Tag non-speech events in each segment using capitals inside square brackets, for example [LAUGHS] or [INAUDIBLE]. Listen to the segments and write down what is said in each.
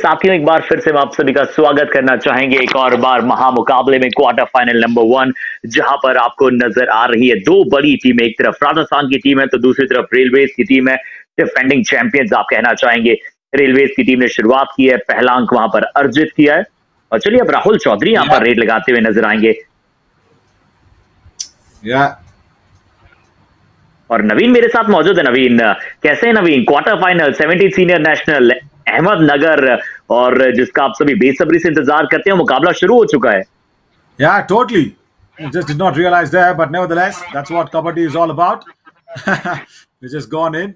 साथियों एक बार फिर से हम आप सभी का स्वागत करना चाहेंगे एक और बार महामुकाबले में क्वार्टर फाइनल नंबर वन जहाँ पर आपको नज़र आ रही है दो बड़ी टीमें एक तरफ़ राजस्थान की टीम है तो दूसरी तरफ़ रेलवेज की टीम है। डिफेंडिंग चैंपियंस आप कहना चाहेंगे रेलवेज की टीम ने शुरुआत की है पहला अंक वहाँ पर अर्जित किया है। और चलिए अब राहुल चौधरी यहाँ पर रेड लगाते हुए नज़र आएँगे. और नवीन मेरे साथ मौजूद है नवीन। कैसे है Naveen? Quarter final seventy senior national Ahmednagar और जिसका आप सभी बेसब्री से इंतजार करते हैं मुकाबला शुरू हो चुका है Yeah, totally. I just did not realize there, but nevertheless, that's what Kabaddi is all about. [LAUGHS] we just gone in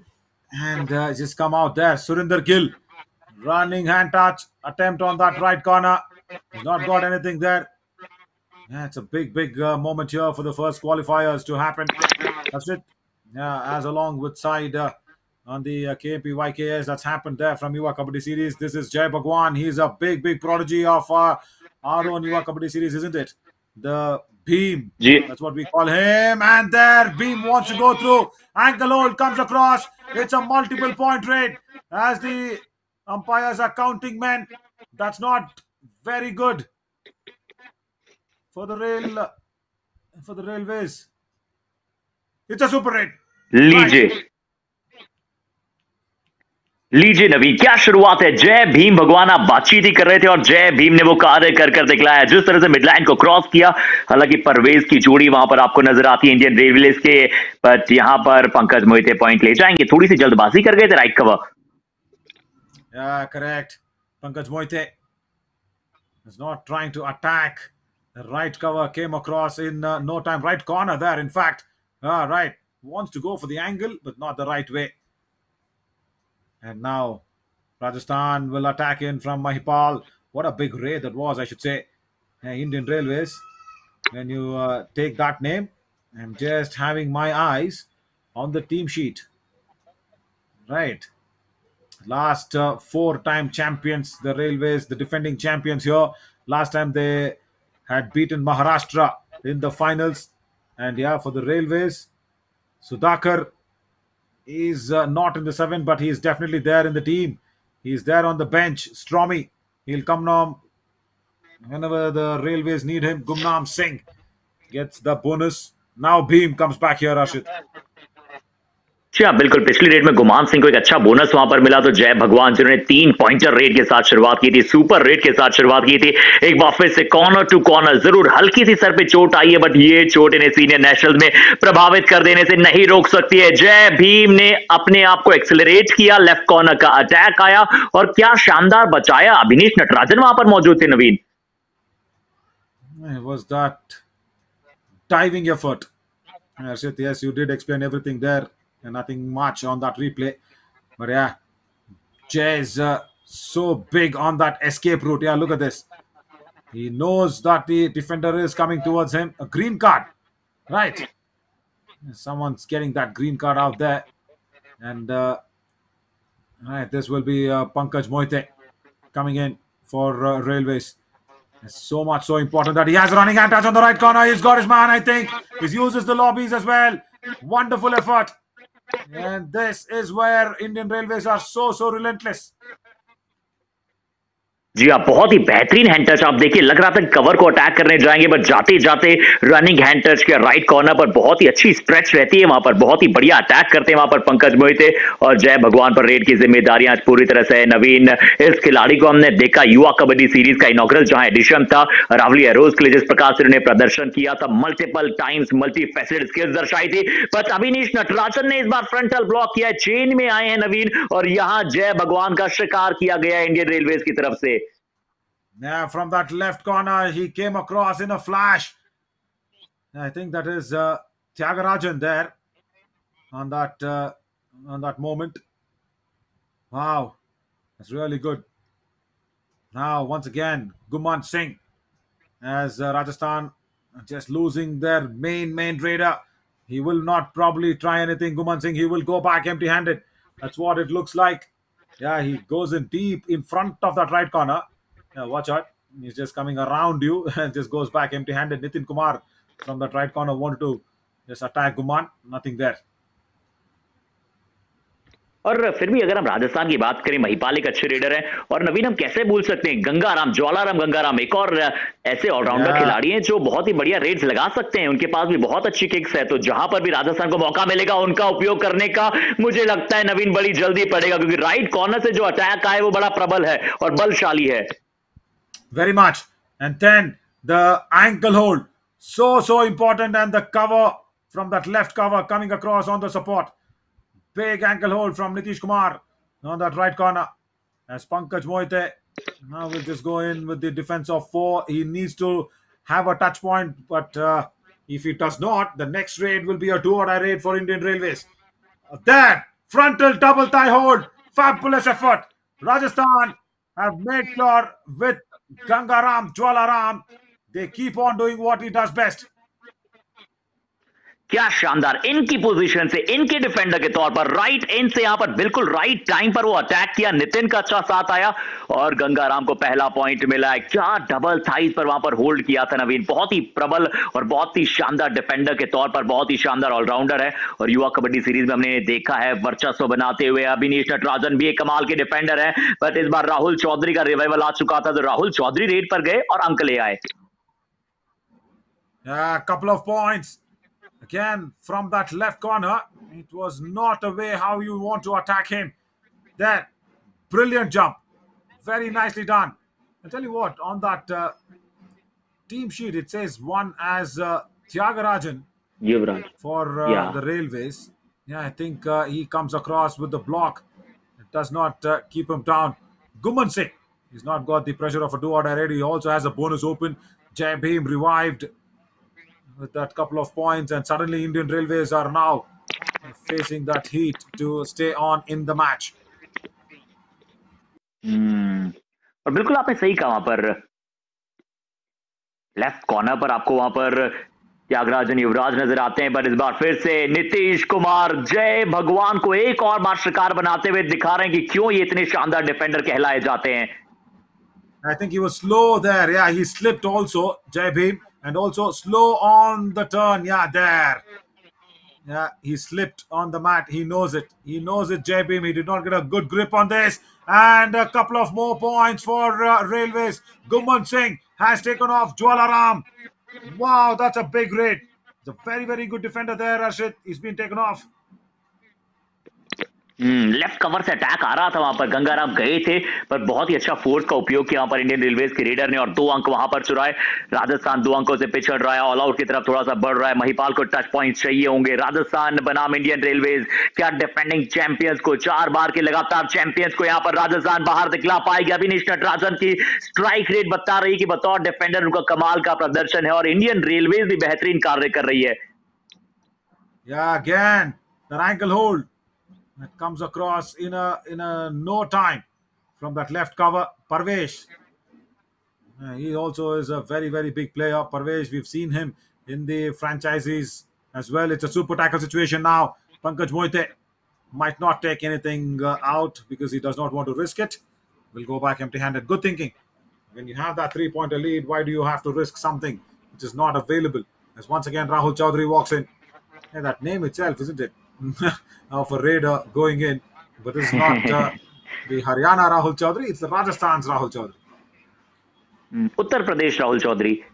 and uh, just come out there. Surinder Gill, running hand touch, attempt on that right corner. He's not got anything there. Yeah, it's a big, big uh, moment here for the first qualifiers to happen. That's it. Yeah, as along with side uh, on the uh, KMPYKS that's happened there from Yuva Kabaddi Series. This is Jay Bhagwan. He's a big, big prodigy of uh, our own Yuva Kabaddi Series, isn't it? The Beam. Yeah. That's what we call him. And there, Beam wants to go through. Ankle hold comes across. It's a multiple point rate. as the umpires are counting men. That's not very good for the rail for the railways. It's a super rate. Lijay. Right. लीजिए नवी क्या शुरुआत है? जय भीम भगवान आप बातचीत ही कर रहे थे और जय भीम ने वो कार्य कर कर दिखलाया। जिस तरह से मिडलाइन को क्रॉस किया हालाँकि परवेज की जोड़ी वहाँ पर आपको नज़र आती है इंडियन रेलवे के बट यहाँ पर पंकज मोहिते पॉइंट ले जाएँगे। थोड़ी सी जल्दबाजी कर गए थे right cover correct Pankaj Mohite is not trying to attack. The right cover came across in uh, no time. Right corner there in fact. Uh, right. Wants to go for the angle but not the right way. And now Rajasthan will attack in from Mahipal. What a big raid that was, I should say. Uh, Indian Railways. When you uh, take that name, I'm just having my eyes on the team sheet. Right last uh, four time champions the railways the defending champions here last time they had beaten maharashtra in the finals and yeah for the railways sudhakar is uh, not in the seven but he is definitely there in the team. He's there on the bench. Stromy he'll come now whenever the railways need him. Guman singh gets the bonus. Now beam comes back here rashid जी हाँ बिल्कुल पिछली rate में गुमान सिंह को एक अच्छा bonus वहाँ पर मिला तो जय भगवान जिन्होंने तीन पॉइंटर रेट के साथ शुरुआत की थी सुपर रेट के साथ शुरुआत की थी। एक बार फिर से कॉर्नर टू कॉर्नर ज़रूर हल्की सी सर पे चोट आई है बट ये चोट इन्हें सीनियर नेशनल में प्रभावित कर देने से नहीं रोक सकती है। जय भीम ने अपने आप को एक्सेलरेट किया लेफ़्ट कॉर्नर का अटैक आया और क्या शानदार बचाया अभिनीश नटराजन वहाँ पर मौजूद थे नवीन। Was that diving effort. Harshit, yes, you did explain nothing much on that replay. But yeah, is uh, so big on that escape route. Yeah, look at this. He knows that the defender is coming towards him. A green card, right? Someone's getting that green card out there, and uh, right, this will be uh, Pankaj Mohite coming in for uh, Railways. It's so much so important that he has running hand touch on the right corner. He's got his man, I think. He uses the lobbies as well. Wonderful effort. And this is where Indian Railways are so, so relentless. जी हाँ बहुत ही बेहतरीन hand touch आप देखिए। लग रहा था cover को attack करने जाएँगे बट जाते जाते रनिंग हैंड टच के राइट कॉर्नर पर बहुत ही अच्छी स्ट्रेच रहती है वहाँ पर। बहुत ही बढ़िया अटैक करते हैं वहाँ पर पंकज मोहिते और जय भगवान पर रेड की जिम्मेदारियाँ। आज पूरी तरह से नवीन इस खिलाड़ी को हमने देखा। युवा कबड्डी सीरीज़ का इनॉग्रल जहाँ एडिशन था रावली एरोज के लिए जिस प्रकार से उन्होंने प्रदर्शन किया था multiple times multi faceted skills दर्शाई थी। बट अभिनीश नटराजन ने इस बार फ्रंटल ब्लॉक किया है। चेन में आए हैं नवीन और यहाँ जय भगवान का शिकार किया गया इंडियन रेलवेज की तरफ़ से। Yeah, from that left corner, he came across in a flash. I think that is uh, Tyagarajan there on that uh, on that moment. Wow, that's really good. Now, once again, Guman Singh as uh, Rajasthan just losing their main main raider. He will not probably try anything. Guman Singh, he will go back empty-handed. That's what it looks like. Yeah, he goes in deep in front of that right corner. Yeah, watch out. He's just coming around you. [LAUGHS] And just goes back empty-handed. Nitin Kumar from that right corner wanted to just attack Guman. Nothing there. और फिर भी अगर हम राजस्थान की बात करें महिपाल एक अच्छे रेडर हैं। और नवीन हम कैसे भूल सकते हैं? गंगाराम ज्वालाराम गंगाराम एक और ऐसे ऑलराउंडर खिलाड़ी हैं जो बहुत ही बढ़िया रेड्स लगा सकते हैं। उनके पास भी बहुत अच्छी किक्स है। तो जहाँ पर भी राजस्थान को मौका मिलेगा उनका उपयोग करने का मुझे लगता है नवीन बड़ी जल्दी पड़ेगा। क्योंकि राइट कॉर्नर से जो अटैक आए वो बड़ा प्रबल है और बलशाली है। Very much. And then the ankle hold, so so important, and the cover from that left cover coming across on the support. Big ankle hold from Nitish Kumar on that right corner. As Pankaj Mohite now will just go in with the defense of four. He needs to have a touch point, but uh, if he does not, the next raid will be a two or die raid for Indian Railways. That frontal double thigh hold, fabulous effort. Rajasthan have made sure with Gangaram, Jwalaram, they keep on doing what he does best. क्या शानदार इनकी position से, इनके defender के तौर पर right and से यहाँ पर, बिल्कुल राइट टाइम पर वो अटैक किया। नितिन का अच्छा साथ आया और गंगाराम को पहला पॉइंट मिला है। क्या डबल थाइज पर वहाँ पर होल्ड किया था नवीन। बहुत ही प्रबल और बहुत ही शानदार डिफेंडर के तौर पर बहुत ही शानदार ऑलराउंडर है। और युवा कबड्डी सीरीज़ में हमने देखा है वर्चस्व बनाते हुए। अभिनीश नटराजन भी एक कमाल के डिफेंडर है। बट इस बार राहुल चौधरी का रिवाइवल आ चुका था तो राहुल चौधरी रेड पर गए और अंक ले आए। Couple of points. Again, from that left corner, it was not a way how you want to attack him. There, brilliant jump. Very nicely done. I tell you what, on that uh, team sheet, it says one as uh, Thiagarajan for uh, yeah. the railways. Yeah, I think uh, he comes across with the block. It does not uh, keep him down. Guman Singh, he's not got the pressure of a do-or-die ready. He also has a bonus open. Jai Bhim revived with that couple of points, and suddenly Indian Railways are now facing that heat to stay on in the match. हम्म, और बिल्कुल आपने सही कहा वहाँ पर left corner पर आपको वहाँ पर त्यागराजन युवराज नज़र आते हैं पर इस बार फिर से नीतीश कुमार जय भगवान को एक और बार शिकार बनाते हुए दिखा रहे हैं कि क्यों ये इतने शानदार डिफेंडर कहलाए जाते हैं I think he was slow there. Yeah, he slipped also, Jai Bhim, and also slow on the turn. Yeah, there. Yeah, he slipped on the mat. He knows it. He knows it, Bhim. He did not get a good grip on this. And a couple of more points for uh, Railways. Guman Singh has taken off Jwalaram. Wow, that's a big raid. The very, very good defender there, Rashid. He's been taken off. Left cover से attack आ रहा था वहाँ पर। गंगाराम गए थे पर बहुत ही अच्छा फोर्स का उपयोग किया वहाँ पर इंडियन रेलवेज के रेडर ने और दो अंक वहाँ पर चुराए। राजस्थान दो अंकों से पिछड़ रहा है ऑल आउट की तरफ़ थोड़ा सा बढ़ रहा है। महिपाल को टच पॉइंट चाहिए होंगे। राजस्थान बनाम इंडियन रेलवेज क्या डिफेंडिंग चैंपियंस को चार बार के लगातार चैंपियंस को यहाँ पर राजस्थान बाहर दिखला पाएगी? अभिनीश नटराजन की स्ट्राइक रेट बता रही कि बतौर डिफेंडर उनका कमाल का प्रदर्शन है और इंडियन रेलवे भी बेहतरीन कार्य कर रही है। Yeah, again, that hold that comes across in a in a no time from that left cover. Parvesh. Uh, he also is a very very big player. Parvesh, we've seen him in the franchises as well. It's a super tackle situation now. Pankaj Mohite might not take anything uh, out because he does not want to risk it. Will go back empty-handed. Good thinking. When you have that three-pointer lead, why do you have to risk something which is not available? As once again Rahul Chaudhary walks in. Yeah, that name itself, isn't it? [LAUGHS] Of a Raider going in. But it's not uh, [LAUGHS] the Haryana Rahul Chaudhary, it's the Rajasthan's Rahul Chaudhary. Hmm. Uttar Pradesh Rahul Chaudhary.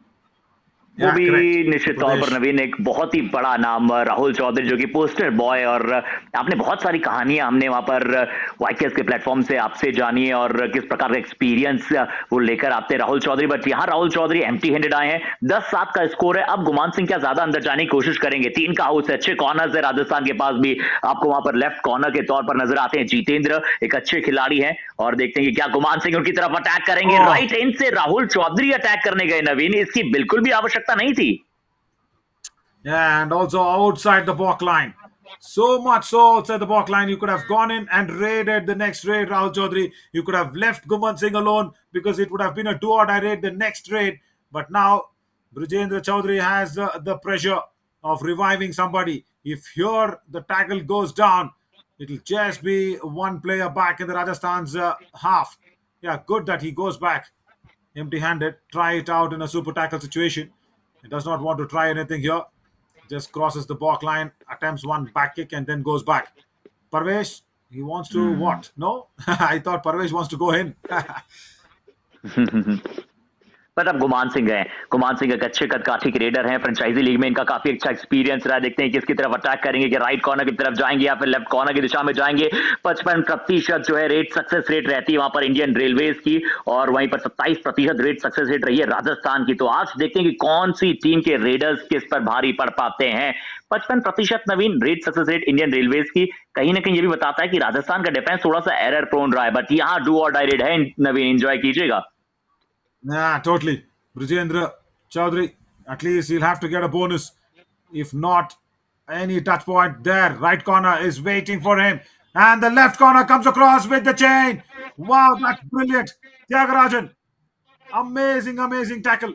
वो भी निश्चित तौर पर नवीन एक बहुत ही बड़ा नाम राहुल चौधरी जो कि पोस्टर बॉय और आपने बहुत सारी कहानियाँ हमने वहाँ पर वाइकेस के प्लेटफॉर्म से आपसे जानी है और किस प्रकार का एक्सपीरियंस वो लेकर आते राहुल चौधरी। बट यहाँ राहुल चौधरी एम्प्टी हैंडेड आए हैं। दस सात का स्कोर है। अब गुमान सिंह क्या ज़्यादा अंदर जाने की कोशिश करेंगे? तीन का हाउस है अच्छे कॉर्नर है राजस्थान के पास भी। आपको वहाँ पर लेफ़्ट कॉर्नर के तौर पर नज़र आते हैं जीतेंद्र एक अच्छे खिलाड़ी है। और देखते हैं कि क्या गुमान सिंह उनकी तरफ़ अटैक करेंगे. राइट एंड से राहुल चौधरी अटैक करने गए नवीन। इसकी बिल्कुल भी आवश्यकता आवश्यकता नहीं and also outside the balk line. So much so outside the balk line you could have gone in and raided the next raid Rahul Chaudhary. You could have left Guman Singh alone because it would have been a two or die raid the next raid. But now Brijendra Chaudhary has uh, the pressure of reviving somebody. If here the tackle goes down it'll just be one player back in the Rajasthan's uh, half. Yeah good that he goes back empty handed try it out in a super tackle situation. He does not want to try anything here. Just crosses the balk line, attempts one back kick, and then goes back. Parvesh, He wants to hmm. what? No, [LAUGHS] I thought Parvesh wants to go in. [LAUGHS] [LAUGHS] अब गुमान सिंह गए गुमान सिंह एक अच्छे कद काठी raider हैं, franchise league में इनका काफ़ी अच्छा एक्सपीरियंस रहा देखते हैं किसकी तरफ़ अटैक करेंगे कि राइट कॉर्नर की तरफ़ जाएँगे या फिर लेफ़्ट कॉर्नर की दिशा में जाएँगे। पचपन प्रतिशत जो है रेट सक्सेस रेट रहती है वहाँ पर इंडियन रेलवेज की और वहीं पर सत्ताईस प्रतिशत रेट सक्सेस रेट रही है राजस्थान की। तो आज देखते हैं कि कौन सी टीम के रेडर्स किस पर भारी पड़ पाते हैं। पचपन प्रतिशत Naveen rate success rate Indian railways की। कहीं ना कहीं ये भी बताता है कि राजस्थान का डिफेंस थोड़ा सा एरर प्रोन रहा है बट यहाँ डू और डायरेड है। नवीन एंजॉय कीजिएगा। Yeah, totally. Brijendra Chaudhary, at least he'll have to get a bonus. If not, any touch point there. Right corner is waiting for him. And the left corner comes across with the chain. Wow, that's brilliant. Tyagarajan. Amazing, amazing tackle.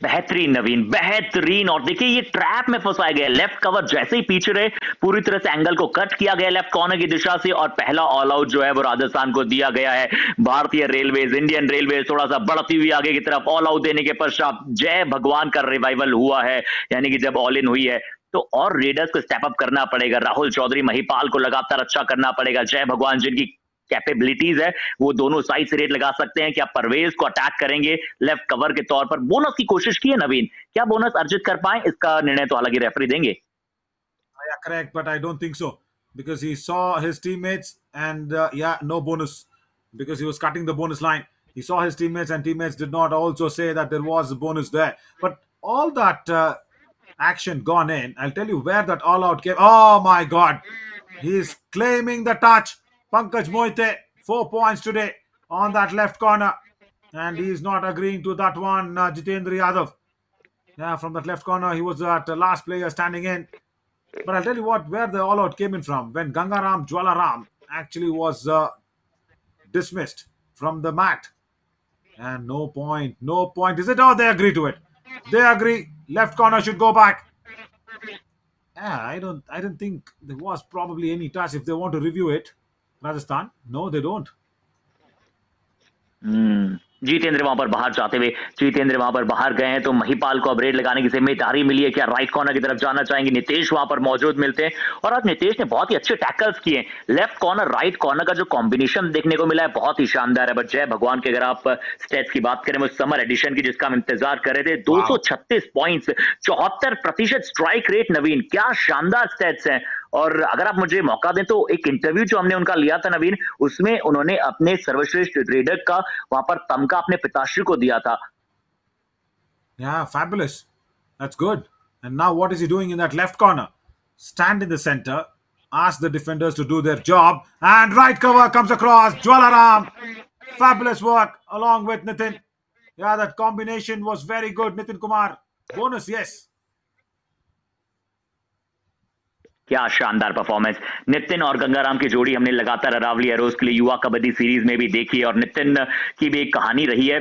बेहतरीन नवीन, बेहतरीन। और देखिए, ये trap में फंसाया गया left cover जैसे ही पीछे रहे, पूरी तरह से एंगल को कट किया गया लेफ़्ट कॉर्नर की दिशा से। और पहला ऑल आउट जो है, वो राजस्थान को दिया गया है। भारतीय रेलवे इंडियन रेलवे थोड़ा सा बढ़ती हुई आगे की तरफ़ ऑल आउट देने के पश्चात जय भगवान का रिवाइवल हुआ है। यानी कि जब ऑल इन हुई है तो और रेडर्स को स्टेप अप करना पड़ेगा। राहुल चौधरी, महिपाल को लगातार अच्छा करना पड़ेगा। जय भगवान, जिनकी कैपेबिलिटीज है वो दोनों साइड से रेट लगा सकते हैं क्या परवेज को अटैक करेंगे लेफ़्ट कवर के तौर पर बोनस की कोशिश की है नवीन क्या बोनस अर्जित कर पाए इसका निर्णय तो हालाँकि रेफरी देंगे correct, but I don't think so because he saw his teammates and uh, yeah, no bonus because he was cutting the bonus line. He saw his teammates and teammates did not also say that there was a bonus there. But all that uh, action gone in, I'll tell you where that all out came. Oh my God, he's claiming the touch. Pankaj Mohite, four points today on that left corner, and he's not agreeing to that one. Uh, Jitendra Yadav, yeah, from that left corner, he was that uh, last player standing in. But I'll tell you what, where the all out came in from. When Gangaram Jwalaram actually was uh, dismissed from the mat. And no point, no point. Is it? Oh, they agree to it. They agree. Left corner should go back. Yeah, I don't I don't think there was probably any touch if they want to review it. Rajasthan. No they. Hmm Jitendra वहाँ पर बाहर जाते हुए जीतेंद्र वहाँ पर बाहर गए हैं तो महिपाल को अब रेड लगाने की ज़िम्मेदारी मिली है क्या राइट कॉर्नर की तरफ़ जाना चाहेंगे। नितेश वहाँ पर मौजूद मिलते हैं। और आज नितेश ने बहुत ही अच्छे टैकल्स किए लेफ़्ट कॉर्नर राइट कॉर्नर का जो कॉम्बिनेशन देखने को मिला है बहुत ही शानदार है। बट जय भगवान की अगर आप स्टेट्स की बात करें समर एडिशन की जिसका हम इंतज़ार कर रहे थे दो पॉइंट्स चौहत्तर प्रतिशत स्ट्राइक रेट नवीन। क्या शानदार स्टेट्स हैं। और अगर आप मुझे मौका दें तो एक इंटरव्यू जो हमने उनका लिया था नवीन उसमें उन्होंने अपने सर्वश्रेष्ठ रेडर का वहाँ पर तमका अपने पिताश्री को दिया था ask the defenders to do their job, and right cover comes across. Jwalaram. Fabulous work along with Nitin. Yeah, that combination was very good. Nitin Kumar. Bonus, yes. क्या शानदार परफॉर्मेंस नितिन और गंगाराम की जोड़ी हमने लगातार अरावली एरोज के लिए युवा कबड्डी सीरीज़ में भी देखी और नितिन की भी एक कहानी रही है।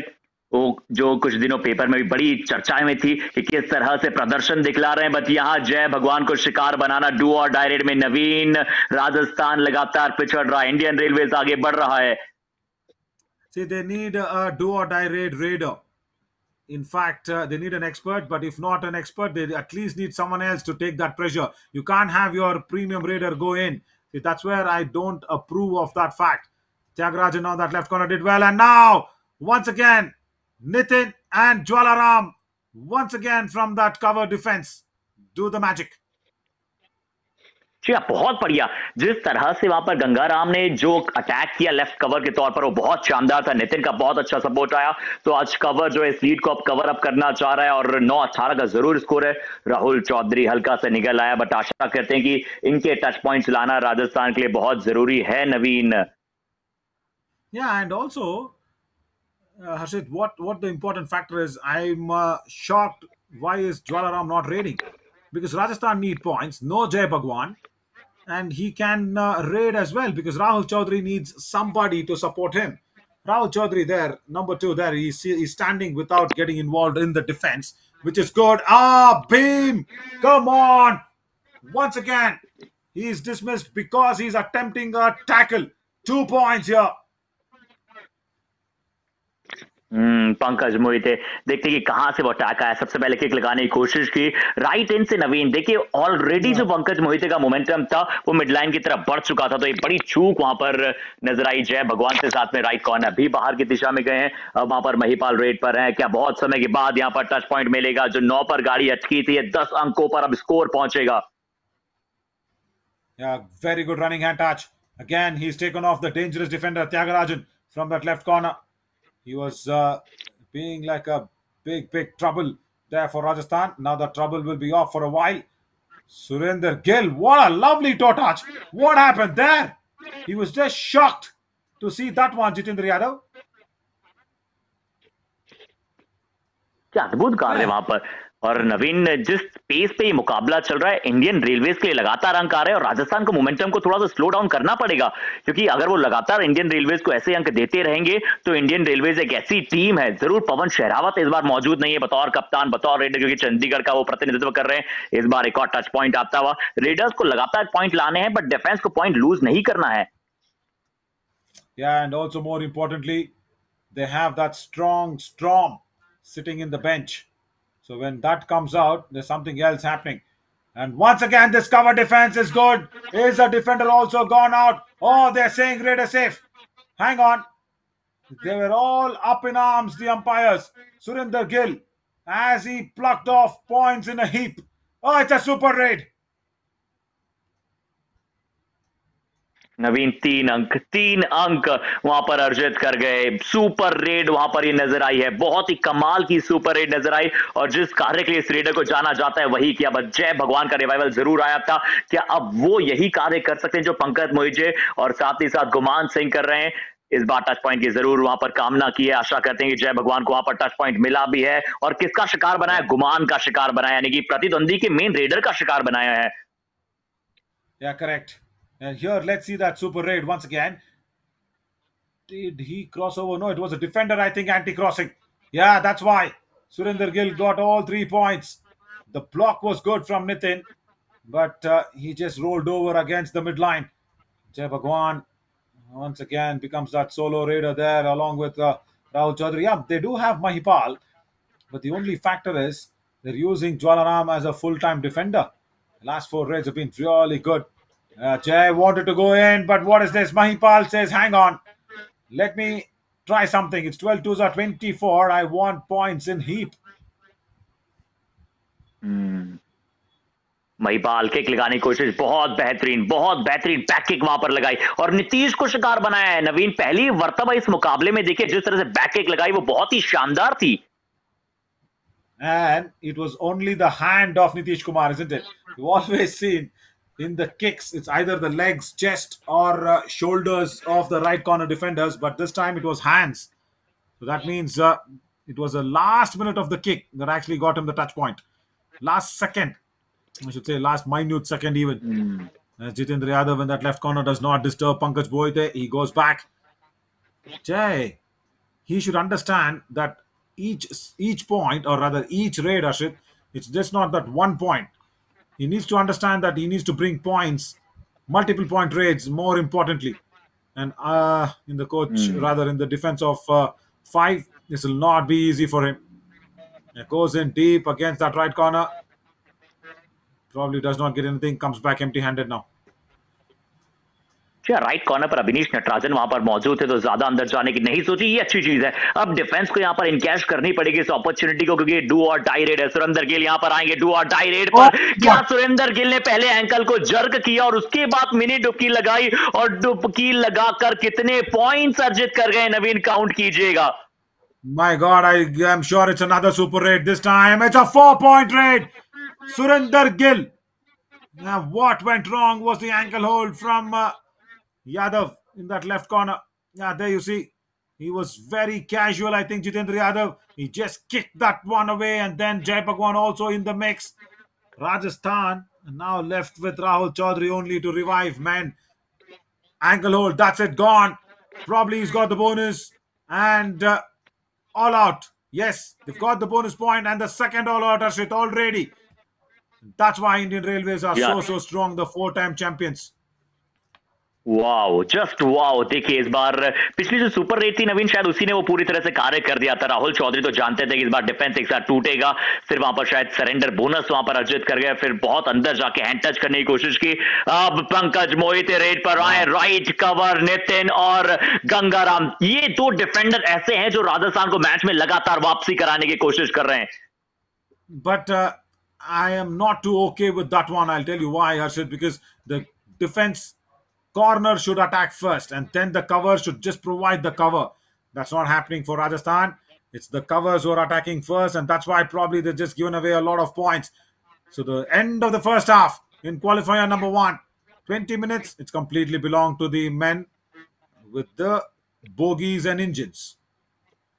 वो जो कुछ दिनों पेपर में भी बड़ी चर्चाएँ में थी कि किस तरह से प्रदर्शन दिखला रहे हैं। बट यहाँ जय भगवान को शिकार बनाना डू और डायरेक्ट में नवीन राजस्थान लगातार पिछड़ रहा इंडियन रेलवे आगे बढ़ रहा है। See, they need a do or die raid raider. In fact, uh, they need an expert, but if not an expert, they at least need someone else to take that pressure. You can't have your premium raider go in. See, that's where I don't approve of that fact. Tyagarajan on that left corner did well, and now once again, Nitin and Jwalaram once again from that cover defense do the magic. जी हाँ बहुत बढ़िया जिस तरह से वहाँ पर गंगाराम ने जो अटैक किया लेफ़्ट कवर के तौर पर वो बहुत शानदार था नितिन का बहुत अच्छा सपोर्ट आया तो आज कवर जो है इस लीड को अब कवर अप करना चाह रहा है और नौ अठारह का ज़रूर स्कोर है राहुल चौधरी हल्का से निकल आया बट आशा करते हैं कि इनके टच पॉइंट्स लाना राजस्थान के लिए बहुत ज़रूरी है नवीन Yeah, and also, uh, Harshit, what what the important factor is? I'm uh, shocked. Why is Jwalaram not raiding? Because Rajasthan need points. No Jay Bhagwan, and he can uh, raid as well. Because Rahul Chaudhary needs somebody to support him. Rahul Chaudhary there, number two there. He's he's standing without getting involved in the defense, which is good. Ah, beam! Come on! Once again, he's dismissed because he's attempting a tackle. Two points here. हम्म, पंकज मोहिते देखते कि कहाँ से वो attack आया। सबसे पहले kick लगाने की कोशिश की। राइट एंड से नवीन देखिए ऑलरेडी जो पंकज मोहिते का मोमेंटम था वो मिड लाइन की तरफ़ बढ़ चुका था। तो एक बड़ी चूक वहाँ पर नज़र आई। जय भगवान के साथ में राइट कॉर्नर भी बाहर की दिशा में गए हैं। अब वहाँ पर महिपाल रेड पर है। क्या बहुत समय के बाद यहाँ पर टच पॉइंट मिलेगा। जो नौ पर गाड़ी अटकी थी दस अंकों पर अब स्कोर पहुंचेगा। Very good running running touch again Again, he's taken off the dangerous defender Tyagarajan from that left corner. He was uh, being like a big, big trouble there for Rajasthan. Now the trouble will be off for a while. Surinder Gill, what a lovely toe touch. What happened there? He was just shocked to see that one, Jitendra Yadav. क्या अद्भुत कार्य वहां पर और नवीन, जिस pace पे ये मुकाबला चल रहा है इंडियन रेलवेज के लिए लगातार अंक आ रहे हैं और राजस्थान को मोमेंटम को थोड़ा सा स्लो डाउन करना पड़ेगा, क्योंकि अगर वो लगातार इंडियन रेलवेज को ऐसे अंक देते रहेंगे तो इंडियन रेलवेज एक ऐसी टीम है। ज़रूर पवन शहरावत इस बार मौजूद नहीं है, बतौर कप्तान, बतौर रेडर क्योंकि चंडीगढ़ का वो प्रतिनिधित्व कर रहे हैं। इस बार एक और टच पॉइंट आता हुआ। रेडर्स को लगातार पॉइंट लाने हैं बट डिफेंस को पॉइंट लूज नहीं करना है। Yeah. So when that comes out, there's something else happening. And once again, this cover defense is good. Is the defender also gone out? Oh, they're saying Raider safe. Hang on. They were all up in arms, the umpires. Surinder Gill, as he plucked off points in a heap. Oh, it's a super raid. नवीन तीन अंक तीन अंक वहाँ पर अर्जित कर गए। Super red वहाँ पर ये नज़र आई है। बहुत ही कमाल की सुपर रेड नज़र आई और जिस कार्य के लिए इस रेडर को जाना जाता है वही किया। बस जय भगवान का रिवाइवल ज़रूर आया था। क्या अब वो यही कार्य कर सकते हैं जो पंकज मोहिजे और साथ ही साथ गुमान सिंह कर रहे हैं? इस बार टच पॉइंट की ज़रूर वहाँ पर कामना की है। आशा करते हैं कि जय भगवान को वहाँ पर टच पॉइंट मिला भी है। और किसका शिकार बनाया? गुमान का शिकार बनाया। यानी कि प्रतिद्वंदी के मेन रेडर का शिकार बनाया है। Yeah, correct. And here, let's see that super raid once again. Did he cross over? No, it was a defender, I think, anti crossing. Yeah, that's why. Surinder Gill got all three points. The block was good from Nitin, but uh, he just rolled over against the midline. Jay Bhagwan once again becomes that solo raider there along with uh, Rahul Chaudhary. Yeah, they do have Mahipal, but the only factor is they're using Jwalaram as a full time defender. The last four raids have been really good. Uh, Jay wanted to go in, but what is this? Mahipal says, hang on. Let me try something. It's 12 twos are 24. I want points in heap. Hmm. Mahipal kick लगाने कोशिश बहुत बेहतरीन बहुत बेहतरीन back kick वहाँ पर लगाई और नीतीश को शिकार बनाया है नवीन पहली वर्तवा इस मुकाबले में देखिए जिस तरह से बैक किक लगाई वो बहुत ही शानदार थी and it was only the hand of Nitish Kumar is it always seen in the kicks, it's either the legs, chest, or uh, shoulders of the right corner defenders, but this time it was hands. So that means uh, it was the last minute of the kick that actually got him the touch point. Last second, I should say, last minute second even. As Jitendra Yadav in that left corner does not disturb Pankaj Mohite, he goes back. Jay, he should understand that each each point, or rather each raid, Ashit, it's just not that one point. He needs to understand that he needs to bring points, multiple point raids, more importantly. And uh, in the coach, rather in the defense of uh, five, this will not be easy for him. It goes in deep against that right corner. Probably does not get anything, comes back empty handed now. Right corner पर अभिनीश नटराजन वहाँ पर मौजूद थे तो ज़्यादा अंदर जाने की नहीं सोची ये अच्छी चीज़ है अब डिफेंस को यहाँ पर इनकैश करनी पड़ेगी इस अपॉर्चुनिटी को क्योंकि डू और डाई रेड है सुरेंद्र गिल यहाँ पर आएँगे डू और डाई रेड पर क्या सुरेंद्र गिल ने पहले एंकल को जर्क किया और उसके बाद मिनी डुबकी लगाई और डुबकी लगाकर कितने पॉइंट अर्जित कर गए नवीन काउंट कीजिएगा My God, I am sure it's another super raid this time. It's a four point raid. Surinder Gill. Now, what went wrong was the ankle hold from uh, Yadav in that left corner. Yeah, there you see. He was very casual, I think, Jitendra Yadav. He just kicked that one away, and then Jai Bhagwan also in the mix. Rajasthan now left with Rahul Chaudhary only to revive, man. Ankle hold, that's it, gone. Probably he's got the bonus. And uh, all out. Yes, they've got the bonus point and the second all out Ashit already. That's why Indian Railways are Yeah. so so strong, the four-time champions. Wow just wow देखिए, इस बार पिछली जो super rate थी नवीन, शायद उसी ने वो पूरी तरह से कार्य कर दिया था। राहुल चौधरी तो जानते थे कि इस बार डिफेंस एक साथ टूटेगा। फिर वहाँ पर शायद सरेंडर बोनस वहाँ पर अर्जित कर गया फिर बहुत अंदर जाके हैंड टच करने की कोशिश की। अब पंकज मोहित रेड पर आए। राइट कवर नितिन और गंगाराम। ये दो डिफेंडर ऐसे हैं जो राजस्थान को मैच में लगातार वापसी कराने की कोशिश कर रहे हैं। But I am not too okay with that one I tell you why Harshit because the defence corner should attack first and then the cover should just provide the cover. That's not happening for Rajasthan. It's the covers who are attacking first, and that's why probably they're just given away a lot of points. So the end of the first half in qualifier number one, 20 minutes, it's completely belonged to the men with the bogies and engines.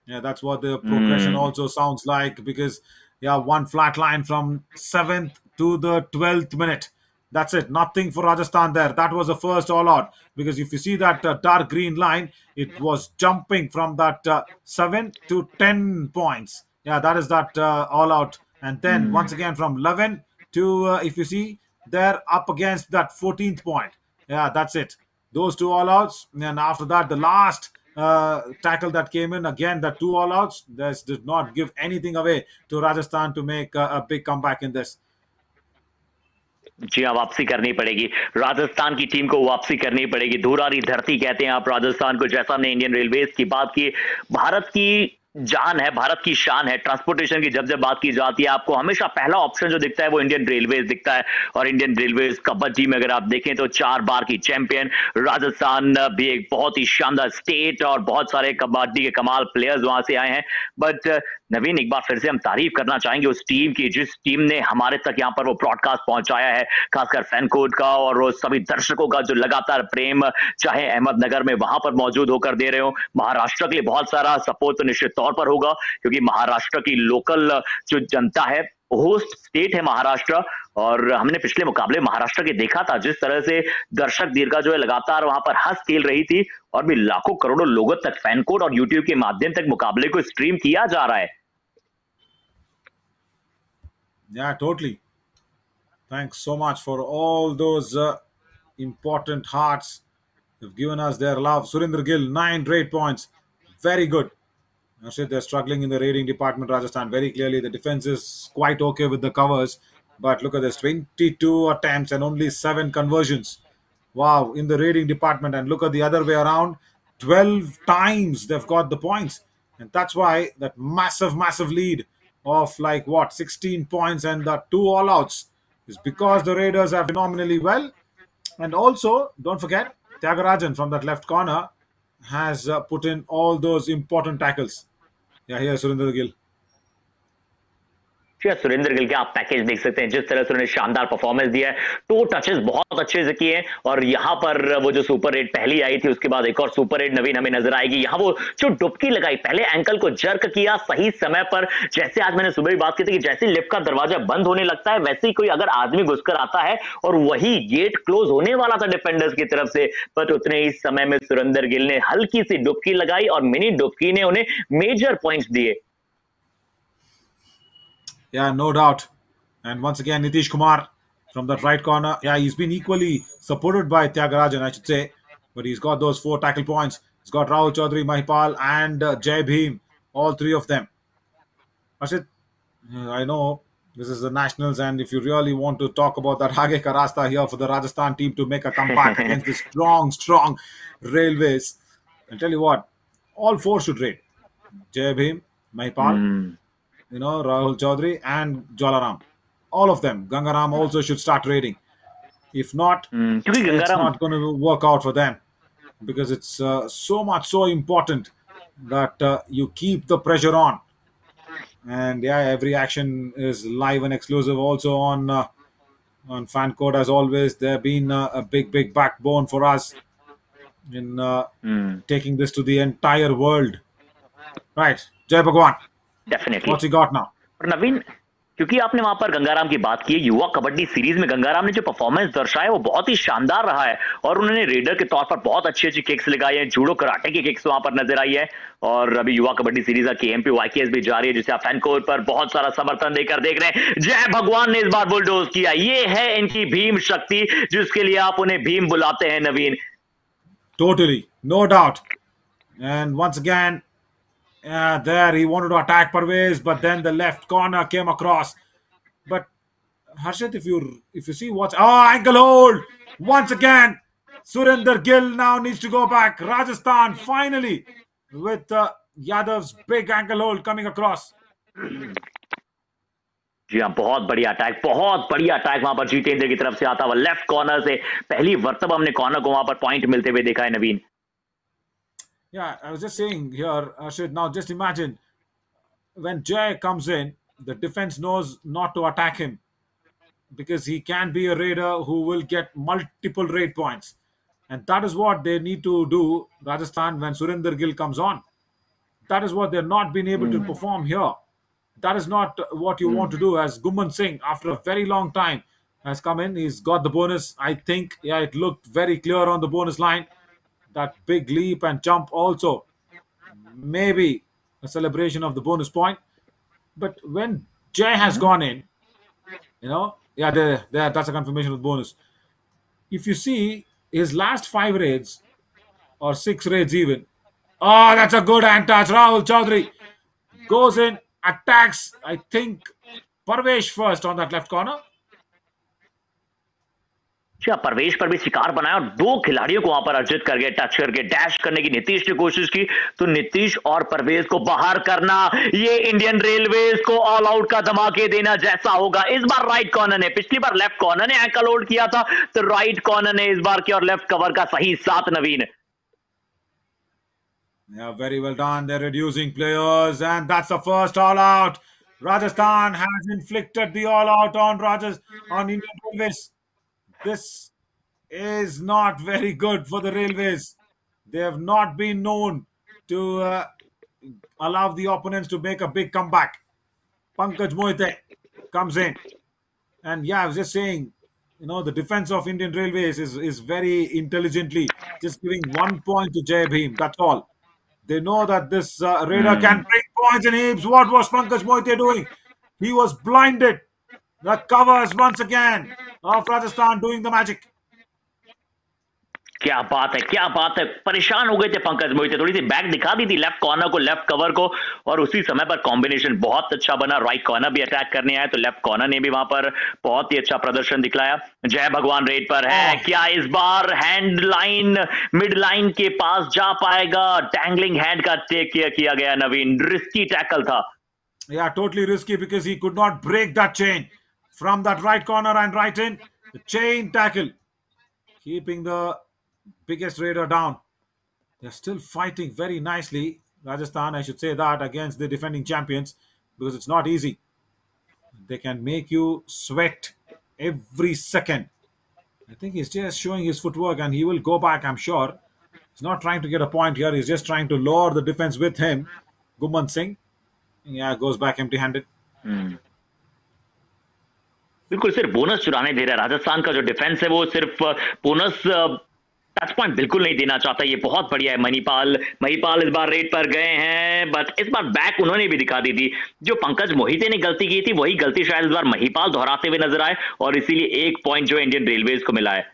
Yeah, that's what the progression mm. also sounds like because yeah, one flat line from seventh to the 12th minute. That's it. Nothing for Rajasthan there. That was the first all out. Because if you see that uh, dark green line, it was jumping from that uh, 7 to 10 points. Yeah, that is that uh, all out. And then mm. once again from 11 to, uh, if you see, they're up against that 14th point. Yeah, that's it. Those two all outs. And after that, the last uh, tackle that came in again the two all outs this did not give anything away to rajasthan to make a, a big comeback in this जी हाँ वापसी करनी पड़ेगी। राजस्थान की team को वापसी करनी पड़ेगी। धुरारी धरती कहते हैं आप, राजस्थान को जैसा हमने इंडियन रेलवेज की बात की। भारत की जान है, भारत की शान है। ट्रांसपोर्टेशन की जब जब बात की जाती है, आपको हमेशा पहला ऑप्शन जो दिखता है वो इंडियन रेलवेज दिखता है। और इंडियन रेलवेज कबड्डी में अगर आप देखें तो चार बार की चैंपियन राजस्थान भी एक बहुत ही शानदार स्टेट और बहुत सारे कबड्डी के कमाल प्लेयर्स वहाँ से आए हैं। बट नवीन, एक बार फिर से हम तारीफ़ करना चाहेंगे उस टीम की, जिस टीम ने हमारे तक यहाँ पर वो ब्रॉडकास्ट पहुँचाया है, खासकर फ़ैन कोड का और सभी दर्शकों का जो लगातार प्रेम, चाहे अहमदनगर में वहाँ पर मौजूद होकर दे रहे हो। महाराष्ट्र के लिए बहुत सारा सपोर्ट तो निश्चित तौर पर होगा, क्योंकि महाराष्ट्र की लोकल जो जनता है होस्ट स्टेट है महाराष्ट्र और हमने पिछले मुकाबले महाराष्ट्र के देखा था जिस तरह से दर्शक दीर्घा जो है लगातार वहाँ पर हंस खेल रही थी और भी लाखों करोड़ों लोगों तक फ़ैन कोड और यूट्यूब के माध्यम तक मुकाबले को स्ट्रीम किया जा रहा है Yeah, totally. Thanks so much for all those uh, important hearts. They've given us their love. Surinder Gill, nine rate points. Very good. They're struggling in the raiding department, Rajasthan. Very clearly, the defense is quite okay with the covers. But look at this 22 attempts and only seven conversions. Wow, in the raiding department. And look at the other way around 12 times they've got the points. And that's why that massive, massive lead of like what 16 points and the two all outs is because the Raiders have phenomenally well. And also, don't forget, Tyagarajan from that left corner has uh, put in all those important tackles. Yahya Surendra Gill. Surendra Gill के आप package देख सकते हैं, जिस तरह से उन्होंने शानदार परफॉर्मेंस दिया है। टू टचेस बहुत अच्छे से किए और यहाँ पर वो जो सुपर रेड पहली आई थी, उसके बाद एक और सुपर रेड नवीन हमें नज़र आएगी। यहाँ वो जो डुबकी लगाई, पहले एंकल को जर्क किया सही समय पर। जैसे आज मैंने सुबह भी बात की थी कि जैसे लिफ्ट का दरवाज़ा बंद होने लगता है, वैसे ही कोई अगर आदमी घुसकर आता है और वही गेट क्लोज होने वाला था डिफेंडर्स की तरफ़ से बट उतने ही समय में सुरेंद्र गिल ने हल्की सी डुबकी लगाई और मिनी डुबकी ने उन्हें मेजर पॉइंट्स दिए। Yeah, no doubt. And once again, Nitish Kumar from that right corner. Yeah, he's been equally supported by Tyagarajan, I should say. But he's got those four tackle points. He's got Rahul Chaudhary, Mahipal, and uh, Jay Bhim, all three of them. Ashit, I know this is the Nationals, and if you really want to talk about that [LAUGHS] Hage Karasta here for the Rajasthan team to make a comeback [LAUGHS] against the strong, strong railways, I'll tell you what, all four should rate. Jay Bhim, Mahipal, mm you know, Rahul Chaudhary and Jwalaram. All of them. Gangaram also should start raiding. If not, mm. it's not going to work out for them because it's uh, so much so important that uh, you keep the pressure on. And yeah, every action is live and exclusive also on uh, on fan code as always. They've been uh, a big, big backbone for us in mm. taking this to the entire world. Right, Jai Bhagwan. Definitely what you got और नवीन क्योंकि आपने वहाँ पर गंगाराम की बात की युवा kabaddi series में गंगाराम ने जो परफॉर्मेंस दर्शाया वो बहुत ही शानदार रहा है। और उन्होंने रेडर के तौर पर बहुत अच्छी अच्छी किक्स लगाई है जूडो कराटे की किक्स वहाँ पर नज़र आई है। और अभी युवा कबड्डी सीरीज़ का के एम पी वाईकेएस भी जा रही है जिसे आप फैनकोर पर बहुत सारा समर्थन देकर देख रहे हैं। जय भगवान ने इस बार बुलडोज किया। ये है इनकी भीम शक्ति जिसके लिए आप उन्हें भीम बुलाते हैं Naveen. Totally no doubt And once again, uh, there he wanted to attack Parvez, but then the left corner came across. But Harshit, if you if you see what's oh ankle hold once again, Surinder Gill now needs to go back. Rajasthan finally with uh, Yadav's big ankle hold coming across. जी हाँ बहुत बढ़िया attack बहुत बढ़िया attack वहां पर जीतेंद्र की तरफ से आता हुआ लेफ्ट कॉर्नर से पहली वर्तब हमने कॉर्नर को वहां पर पॉइंट मिलते हुए देखा है नवीन yeah, I was just saying here, Ashid, now just imagine when Jay comes in, the defense knows not to attack him because he can be a raider who will get multiple raid points. And that is what they need to do, Rajasthan, when Surinder Gill comes on. That is what they're not being able to hmm. perform here. That is not what you want to do. As Guman Singh, after a very long time, has come in. He's got the bonus. I think, yeah, it looked very clear on the bonus line. That big leap and jump also. Maybe a celebration of the bonus point. But when Jay has mm-hmm. gone in, you know, yeah, there, there, that's a confirmation of the bonus. If you see his last five raids, or six raids even, oh, that's a good hand touch. Rahul Chaudhary goes in, attacks, I think, Parvesh first on that left corner. परवेश पर भी शिकार बनाया और दो खिलाड़ियों को वहाँ पर अर्जित करके टच करके डैश करने की नीतीश ने कोशिश की तो नीतीश और परवेश को बाहर करना ये इंडियन रेलवे को ऑल आउट का धमाके देना जैसा होगा इस बार राइट कॉर्नर ने पिछली बार लेफ़्ट कॉर्नर ने एंकल होल्ड किया था तो राइट कॉर्नर ने इस बार की और लेफ़्ट कवर का सही साथ Naveen Yeah, very well done. They're reducing players, and that's the first all out. Rajasthan has inflicted the all out on Rajas on Indian Railways. This is not very good for the Railways. They have not been known to uh, allow the opponents to make a big comeback. Pankaj Mohite comes in, and yeah, I was just saying, you know, the defense of Indian Railways is is very intelligently just giving one point to Jay Bhim. That's all. They know that this uh, raider can bring points in heaps. What was Pankaj Mohite doing? He was blinded. The covers once again of Rajasthan doing the magic. क्या बात है क्या बात है। परेशान हो गए थे पंकज मोहिते थोड़ी सी बैक दिखा दी थी लेफ़्ट कॉर्नर को लेफ़्ट कवर को और उसी समय पर कॉम्बिनेशन बहुत अच्छा बना। राइट कॉर्नर भी अटैक करने आया तो लेफ़्ट कॉर्नर ने भी वहाँ पर बहुत ही अच्छा प्रदर्शन दिखलाया। जय भगवान रेड पर है। क्या इस बार हैंड लाइन मिड लाइन के पास जा पाएगा? टैंगलिंग हैंड का टेक किया गया नवीन। रिस्की टैकल था। Yeah, totally risky because he could not break that chain. From that right corner and right in. The chain tackle, keeping the biggest raider down. They're still fighting very nicely. Rajasthan, I should say that, against the defending champions because it's not easy. They can make you sweat every second. I think he's just showing his footwork and he will go back, I'm sure. He's not trying to get a point here. He's just trying to lower the defense with him. Guman Singh. Yeah, goes back empty handed. Hmm. बिल्कुल सिर्फ़ bonus चुराने दे रहा है। राजस्थान का जो defence है वो सिर्फ़ बोनस टच पॉइंट बिल्कुल नहीं देना चाहता। ये बहुत बढ़िया है मणिपाल। मणिपाल इस बार रेड पर गए हैं बट इस बार बैक उन्होंने भी दिखा दी थी। जो पंकज मोहिते ने गलती की थी वही गलती शायद इस बार महिपाल दोहराते हुए नज़र आए और इसीलिए एक पॉइंट जो इंडियन रेलवेज को मिला है.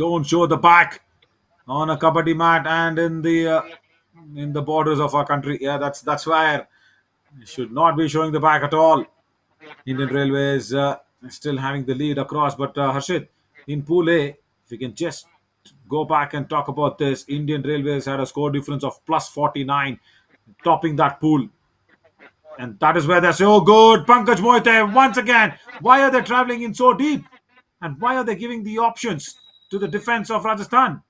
Don't show the back on a kabaddi mat and in the uh, in the borders of our country. Yeah, that's that's where you should not be showing the back at all. Indian Railways uh, still having the lead across, but uh, Harshit in Pool A, if we can just go back and talk about this, Indian Railways had a score difference of plus 49, topping that pool. And that is where they're so good. Pankaj Mohite once again. Why are they traveling in so deep? And why are they giving the options to the defense of Rajasthan?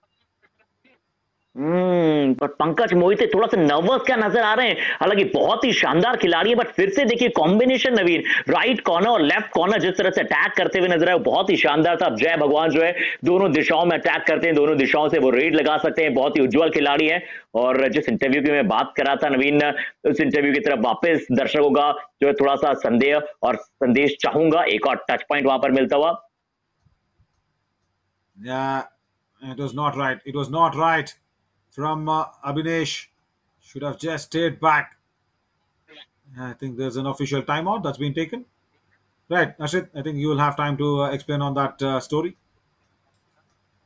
Hmm Pankaj Mohite थोड़ा सा nervous क्या नज़र आ रहे हैं? हालाँकि बहुत ही शानदार खिलाड़ी है बट फिर से देखिए कॉम्बिनेशन नवीन। राइट कॉर्नर और लेफ़्ट कॉर्नर जिस तरह से अटैक करते हुए नज़र आए बहुत ही शानदार था। जय भगवान जो है, दोनों दिशाओं में अटैक करते हैं, दोनों दिशाओं से वो रेड लगा सकते हैं। बहुत ही उज्जवल खिलाड़ी है। और जिस इंटरव्यू की मैं बात कर था नवीन, उस इंटरव्यू की तरफ़ वापस दर्शकों का जो है थोड़ा सा संदेह और संदेश चाहूँगा। एक और टच पॉइंट वहाँ पर मिलता हुआ। It was not right. It was not right. From uh, Abhinesh. Should have just stayed back. I think there's an official timeout that's been taken. Right, Ashit, I think you will have time to uh, explain on that uh, story.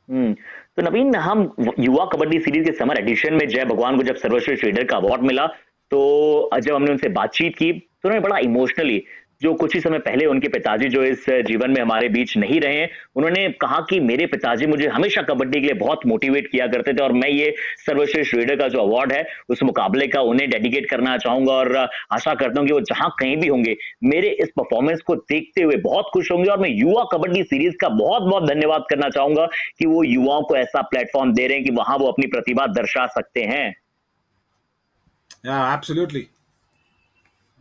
हम्म, तो नवीन हम Yuva kabaddi series के summer edition में जय भगवान को जब सर्वश्रेष्ठ reader का award मिला तो जब हमने उनसे बातचीत की तो उन्होंने बड़ा इमोशनली जो कुछ ही समय पहले उनके पिताजी जो इस जीवन में हमारे बीच नहीं रहे उन्होंने कहा कि मेरे पिताजी मुझे हमेशा कबड्डी के लिए बहुत मोटिवेट किया करते थे और मैं ये सर्वश्रेष्ठ रीडर का जो अवार्ड है उस मुकाबले का उन्हें डेडिकेट करना चाहूँगा और आशा करता हूँ कि वो जहाँ कहीं भी होंगे मेरे इस परफॉर्मेंस को देखते हुए बहुत खुश होंगे और मैं युवा कबड्डी सीरीज़ का बहुत बहुत धन्यवाद करना चाहूँगा कि वो युवाओं को ऐसा प्लेटफॉर्म दे रहे हैं कि वहाँ वो अपनी प्रतिभा दर्शा सकते हैं Yeah, absolutely.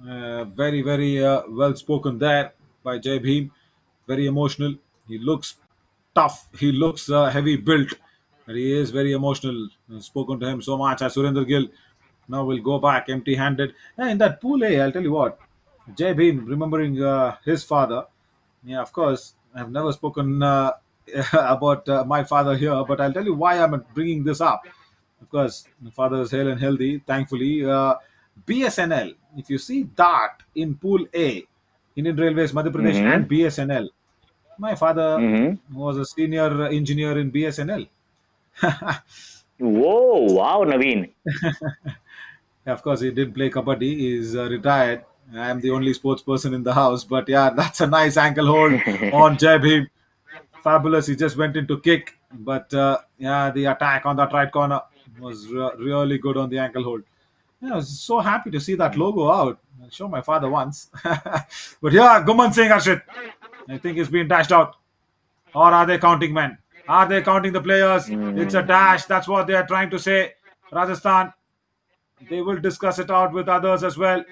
Uh, very, very uh, well spoken there by Jay Bhim. Very emotional. He looks tough. He looks uh, heavy built. But he is very emotional. I've spoken to him so much. As Surinder Gill now will go back empty handed. Yeah, in that pool A, I'll tell you what. Jay Bhim, remembering uh, his father. Yeah, of course, I've never spoken uh, [LAUGHS] about my father here, but I'll tell you why I'm bringing this up. Of course, my father is hale and healthy, thankfully. BSNL, if you see that in Pool A, Indian Railways, Madhya Pradesh, mm-hmm. and BSNL, my father mm-hmm. was a senior engineer in BSNL. Whoa, wow, Naveen. [LAUGHS] of course, he did play kabaddi. He's uh, retired. I am the only sports person in the house. But yeah, [LAUGHS] that's a nice ankle hold [LAUGHS] on Jai Bhim. Fabulous. He just went into kick. But uh, yeah, the attack on that right corner was re- really good on the ankle hold Yeah, I was so happy to see that logo out. I'll show my father once. [LAUGHS] but yeah, Guman Singh Arshit. I think he's been dashed out. Or are they counting men? Are they counting the players? It's a dash. That's what they are trying to say. Rajasthan. They will discuss it out with others as well.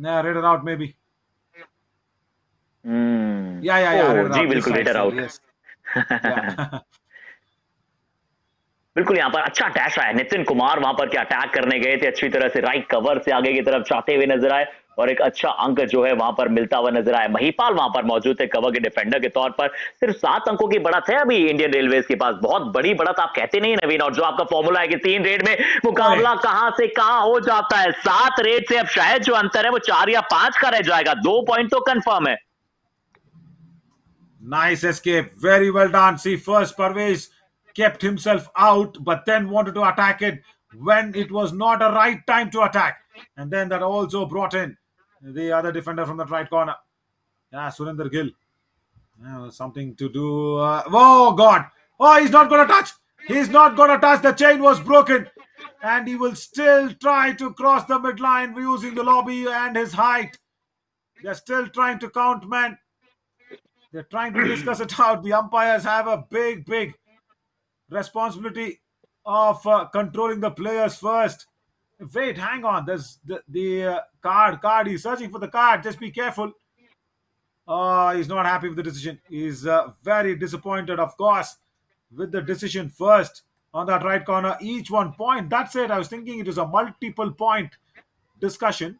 Yeah, read it out maybe. Hmm, Yeah, yeah, yeah. Oh, read it ji out. This बिल्कुल side, letter sir, out Yes. Yeah. [LAUGHS] [LAUGHS] बिल्कुल यहाँ पर अच्छा attach आया। नितिन कुमार वहाँ पर क्या attack करने गए थे अच्छी तरह से राइट कवर से आगे की तरफ़ चाहते हुए नज़र आए और एक अच्छा अंक जो है वहाँ पर मिलता हुआ नज़र आया। महिपाल वहाँ पर मौजूद थे कवर के डिफेंडर के तौर पर। सिर्फ़ सात अंकों की बढ़त है अभी इंडियन रेलवे के पास। बहुत बड़ी बढ़त आप कहते नहीं नवीन और जो आपका फॉर्मूला है कि तीन रेड में मुकाबला कहाँ से कहाँ हो जाता है? सात रेड से अब शायद जो अंतर है वो चार या पाँच का रह जाएगा। दो पॉइंट तो कंफर्म है। Nice escape. Very well done. See, first Parvez kept himself out, but then wanted to attack it when it was not a right time to attack. And then that also brought in the other defender from that right corner. Yeah, Surinder Gill. Yeah, something to do. Uh, oh, God. Oh, he's not going to touch. He's not going to touch. The chain was broken. And he will still try to cross the midline using the lobby and his height. They're still trying to count man. They're trying to discuss it out. The umpires have a big, big responsibility of uh, controlling the players first. Wait, hang on. There's the, the uh, card. Card. He's searching for the card. Just be careful. Oh, he's not happy with the decision. He's uh, very disappointed, of course, with the decision first on that right corner. Each one point. That's it. I was thinking it was a multiple point discussion.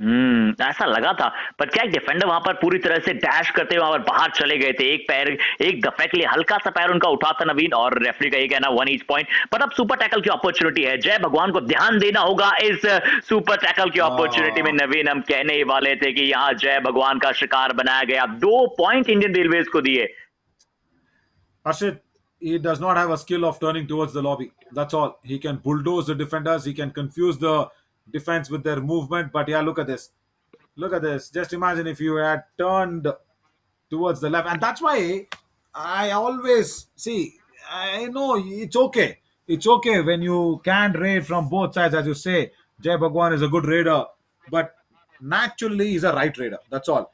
Hmm ऐसा लगा था पर क्या defender वहाँ पर पूरी तरह से डैश करते हुए वहाँ पर बाहर चले गए थे? एक पैर एक दफे के लिए हल्का सा पैर उनका उठा था नवीन और रेफरी का ये कहना वन ईच पॉइंट पर अब सुपर टैकल की अपॉर्चुनिटी है। जय भगवान को ध्यान देना होगा इस सुपर टैकल की अपॉर्चुनिटी में नवीन। हम कहने ही वाले थे कि यहाँ जय भगवान का शिकार बनाया गया। दो पॉइंट इंडियन रेलवेज को दिए। he does not have a skill of turning towards the lobby. That's all. He can bulldoze the defenders. He can confuse the defense with their movement. But yeah, look at this. Look at this. Just imagine if you had turned towards the left. And that's why I always see, I know it's okay. It's okay when you can raid from both sides, as you say. Jay Bhagwan is a good raider, but naturally he's a right raider. That's all.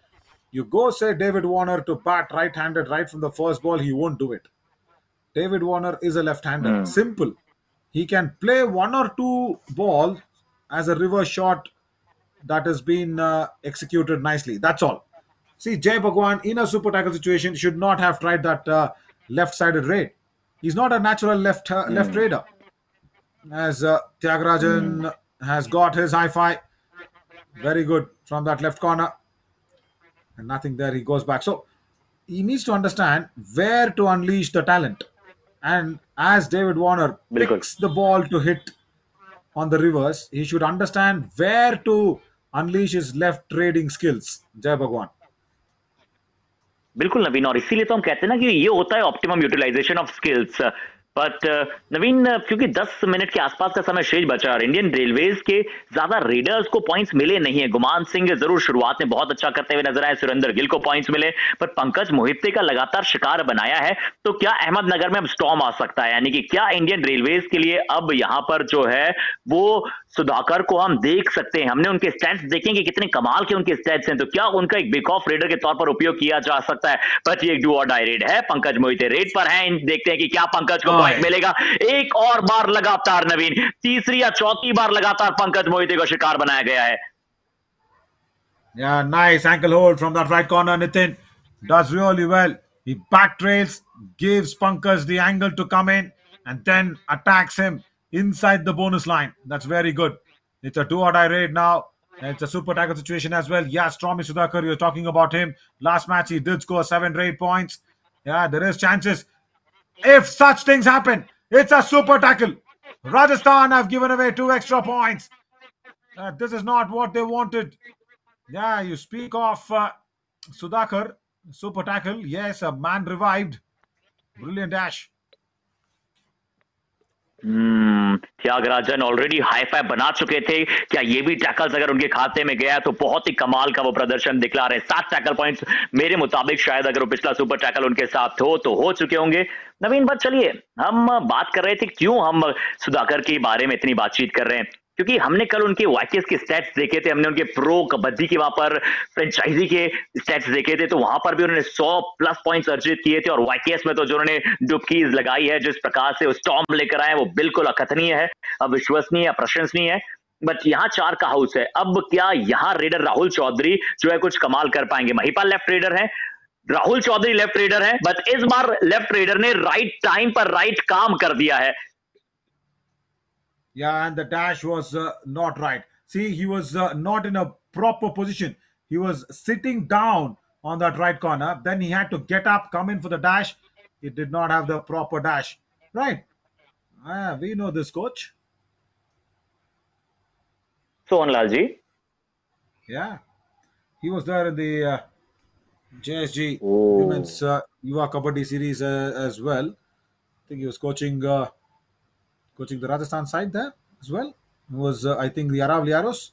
You go say David Warner to bat right handed right from the first ball, he won't do it. David Warner is a left hander. Hmm. Simple. He can play one or two balls as a reverse shot that has been uh, executed nicely. That's all. See, Jay Bhagwan in a super tackle situation should not have tried that uh, left sided raid. He's not a natural left uh, left raider. As uh, Tyagarajan has got his high five. Very good from that left corner. And nothing there. He goes back. So he needs to understand where to unleash the talent. And as David Warner picks the ball to hit on the reverse, he should understand where to unleash his left trading skills. Jai Bhagwan. बिल्कुल नवीन और इसीलिए तो हम कहते हैं ना कि ये होता है optimum utilization of skills but uh, Naveen uh, क्योंकि 10 मिनट के आसपास का समय शेष बचा और इंडियन रेलवेज के ज़्यादा रेडर्स को पॉइंट्स मिले नहीं है। गुमान सिंह ज़रूर शुरुआत में बहुत अच्छा करते हुए नज़र आए। सुरेंद्र गिल को पॉइंट्स मिले पर पंकज मोहिते का लगातार शिकार बनाया है। तो क्या अहमदनगर में अब स्टॉम आ सकता है? यानी कि क्या इंडियन रेलवेज के लिए अब यहाँ पर जो है वो सुधाकर को हम देख सकते हैं। हमने उनके स्टैट्स देखे कि कितने कमाल के उनके स्टैट्स हैं। तो क्या उनका एक बिग ऑफ़ रेडर के तौर पर उपयोग किया जा सकता है? बट ये एक डू और डाई रेड है। पंकज मोहिते रेड पर है। देखते हैं कि क्या पंकज को पॉइंट मिलेगा। एक और बार लगातार नवीन तीसरी या चौथी बार लगातार पंकज मोहिते को शिकार बनाया गया है। Yeah, nice ankle hold from that right corner. Nitin. Does really well. He back trails, gives Pankaj the angle to come in, and then attacks him. Inside the bonus line. That's very good. It's a two or raid now. It's a super tackle situation as well. Yeah, Stormy Sudhakar, you're talking about him. Last match, he did score seven raid points. Yeah, there is chances. If such things happen, it's a super tackle. Rajasthan have given away two extra points. Uh, this is not what they wanted. Yeah, you speak of uh, Sudhakar, super tackle. Yes, a man revived. Brilliant dash. Hmm, Tyagarajan already high five बना चुके थे। क्या ये भी tackles अगर उनके खाते में गया तो बहुत ही कमाल का वो प्रदर्शन दिखला रहे। सात टैकल पॉइंट्स मेरे मुताबिक शायद अगर वो पिछला सुपर टैकल उनके साथ हो तो हो चुके होंगे। नवीन बात चलिए हम बात कर रहे थे क्यों हम सुधाकर के बारे में इतनी बातचीत कर रहे हैं। क्योंकि हमने कल उनके वाइकेस के स्टैट्स देखे थे, हमने उनके प्रो कबड्डी के वहाँ पर फ्रेंचाइजी के स्टैट्स देखे थे तो वहाँ पर भी उन्होंने 100 प्लस पॉइंट्स अर्जित किए थे और वाइकेस में तो जो उन्होंने डुबकीज लगाई है, जिस प्रकार से स्टॉम लेकर आए वो बिल्कुल अकथनीय है, अविश्वसनीय प्रशंसनीय है। बट यहाँ चार का हाउस है। अब क्या यहाँ रेडर राहुल चौधरी जो है कुछ कमाल कर पाएँगे? महिपाल लेफ़्ट रेडर है। राहुल चौधरी लेफ़्ट रेडर है बट इस बार लेफ़्ट रेडर ने राइट टाइम पर राइट काम कर दिया है। Yeah, and the dash was uh, not right. See, he was uh, not in a proper position. He was sitting down on that right corner. Then he had to get up, come in for the dash. He did not have the proper dash. Right. Ah, we know this coach. Sohanlal ji. Yeah. He was there in the uh, JSG Oh. Women's uh, Yuva Kabaddi series uh, as well. I think he was coaching uh, coaching the Rajasthan side there as well. Was, uh, I think, the Aravali Arrows.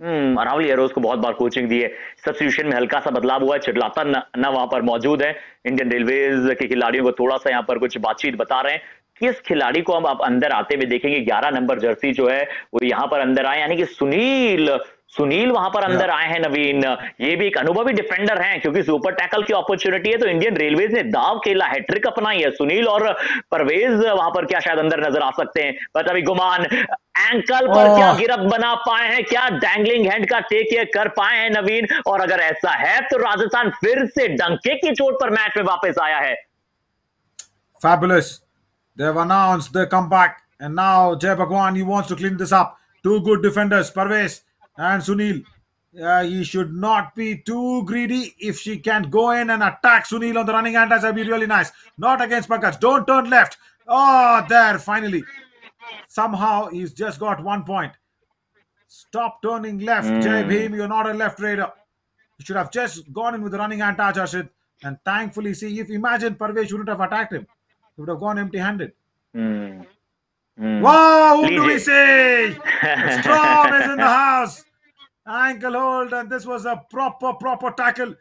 Aravali arrows को बहुत बार coaching दी है substitution में हल्का सा बदलाव हुआ है चिटलाता न वहाँ पर मौजूद है इंडियन रेलवेज के खिलाड़ियों को थोड़ा सा यहाँ पर कुछ बातचीत बता रहे हैं किस खिलाड़ी को हम आप अंदर आते हुए देखेंगे 11 नंबर जर्सी जो है वो यहाँ पर अंदर आए यानी कि सुनील सुनील वहाँ पर अंदर आए हैं नवीन ये भी एक अनुभवी डिफेंडर हैं क्योंकि सुपर टैकल की अपॉर्चुनिटी है तो इंडियन रेलवेज ने दाव खेला हैट्रिक अपनाई है सुनील और परवेज वहाँ पर क्या शायद अंदर नज़र आ सकते हैं बट अभी गुमान एंकल पर क्या गिरफ्त बना पाए हैं क्या डैंगलिंग हैंड का टेक ये कर पाए हैं नवीन और अगर ऐसा है तो राजस्थान फिर से डंके की चोट पर मैच में वापस आया है Fabulous. They've announced their comeback. And now Jay Bhagwan, he wants to clean this up. Two good defenders, Parvez And Sunil, uh, he should not be too greedy. If she can go in and attack Sunil on the running hand, that would be really nice. Not against Pankaj. Don't turn left. Oh, there, finally. Somehow he's just got one point. Stop turning left, mm. Jay Bhim. You're not a left raider. You should have just gone in with the running hand touch, Arshid. And thankfully, see, if imagine Parvesh wouldn't have attacked him, he would have gone empty handed. Mm. Mm. Wow, Ulisse! [LAUGHS] Strong is in the house. Ankle hold, and this was a proper, proper tackle.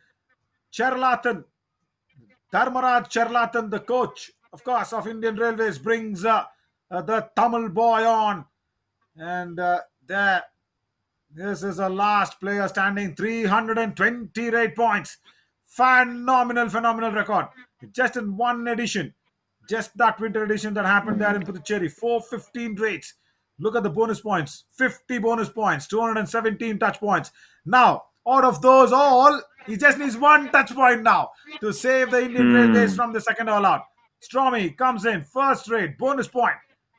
Cheralathan, Dharmaraj Cheralathan, the coach, of course, of Indian Railways, brings uh, uh, the Tamil boy on. And uh, there, this is the last player standing, 328 points. Phenomenal, phenomenal record. Just in one edition. Just that winter edition that happened there in Puducherry. 415 rates. Look at the bonus points 50 bonus points, 217 touch points. Now, out of those all, he just needs one touch point now to save the Indian Hmm. Railways from the second all out. Stormy comes in, first rate, bonus point,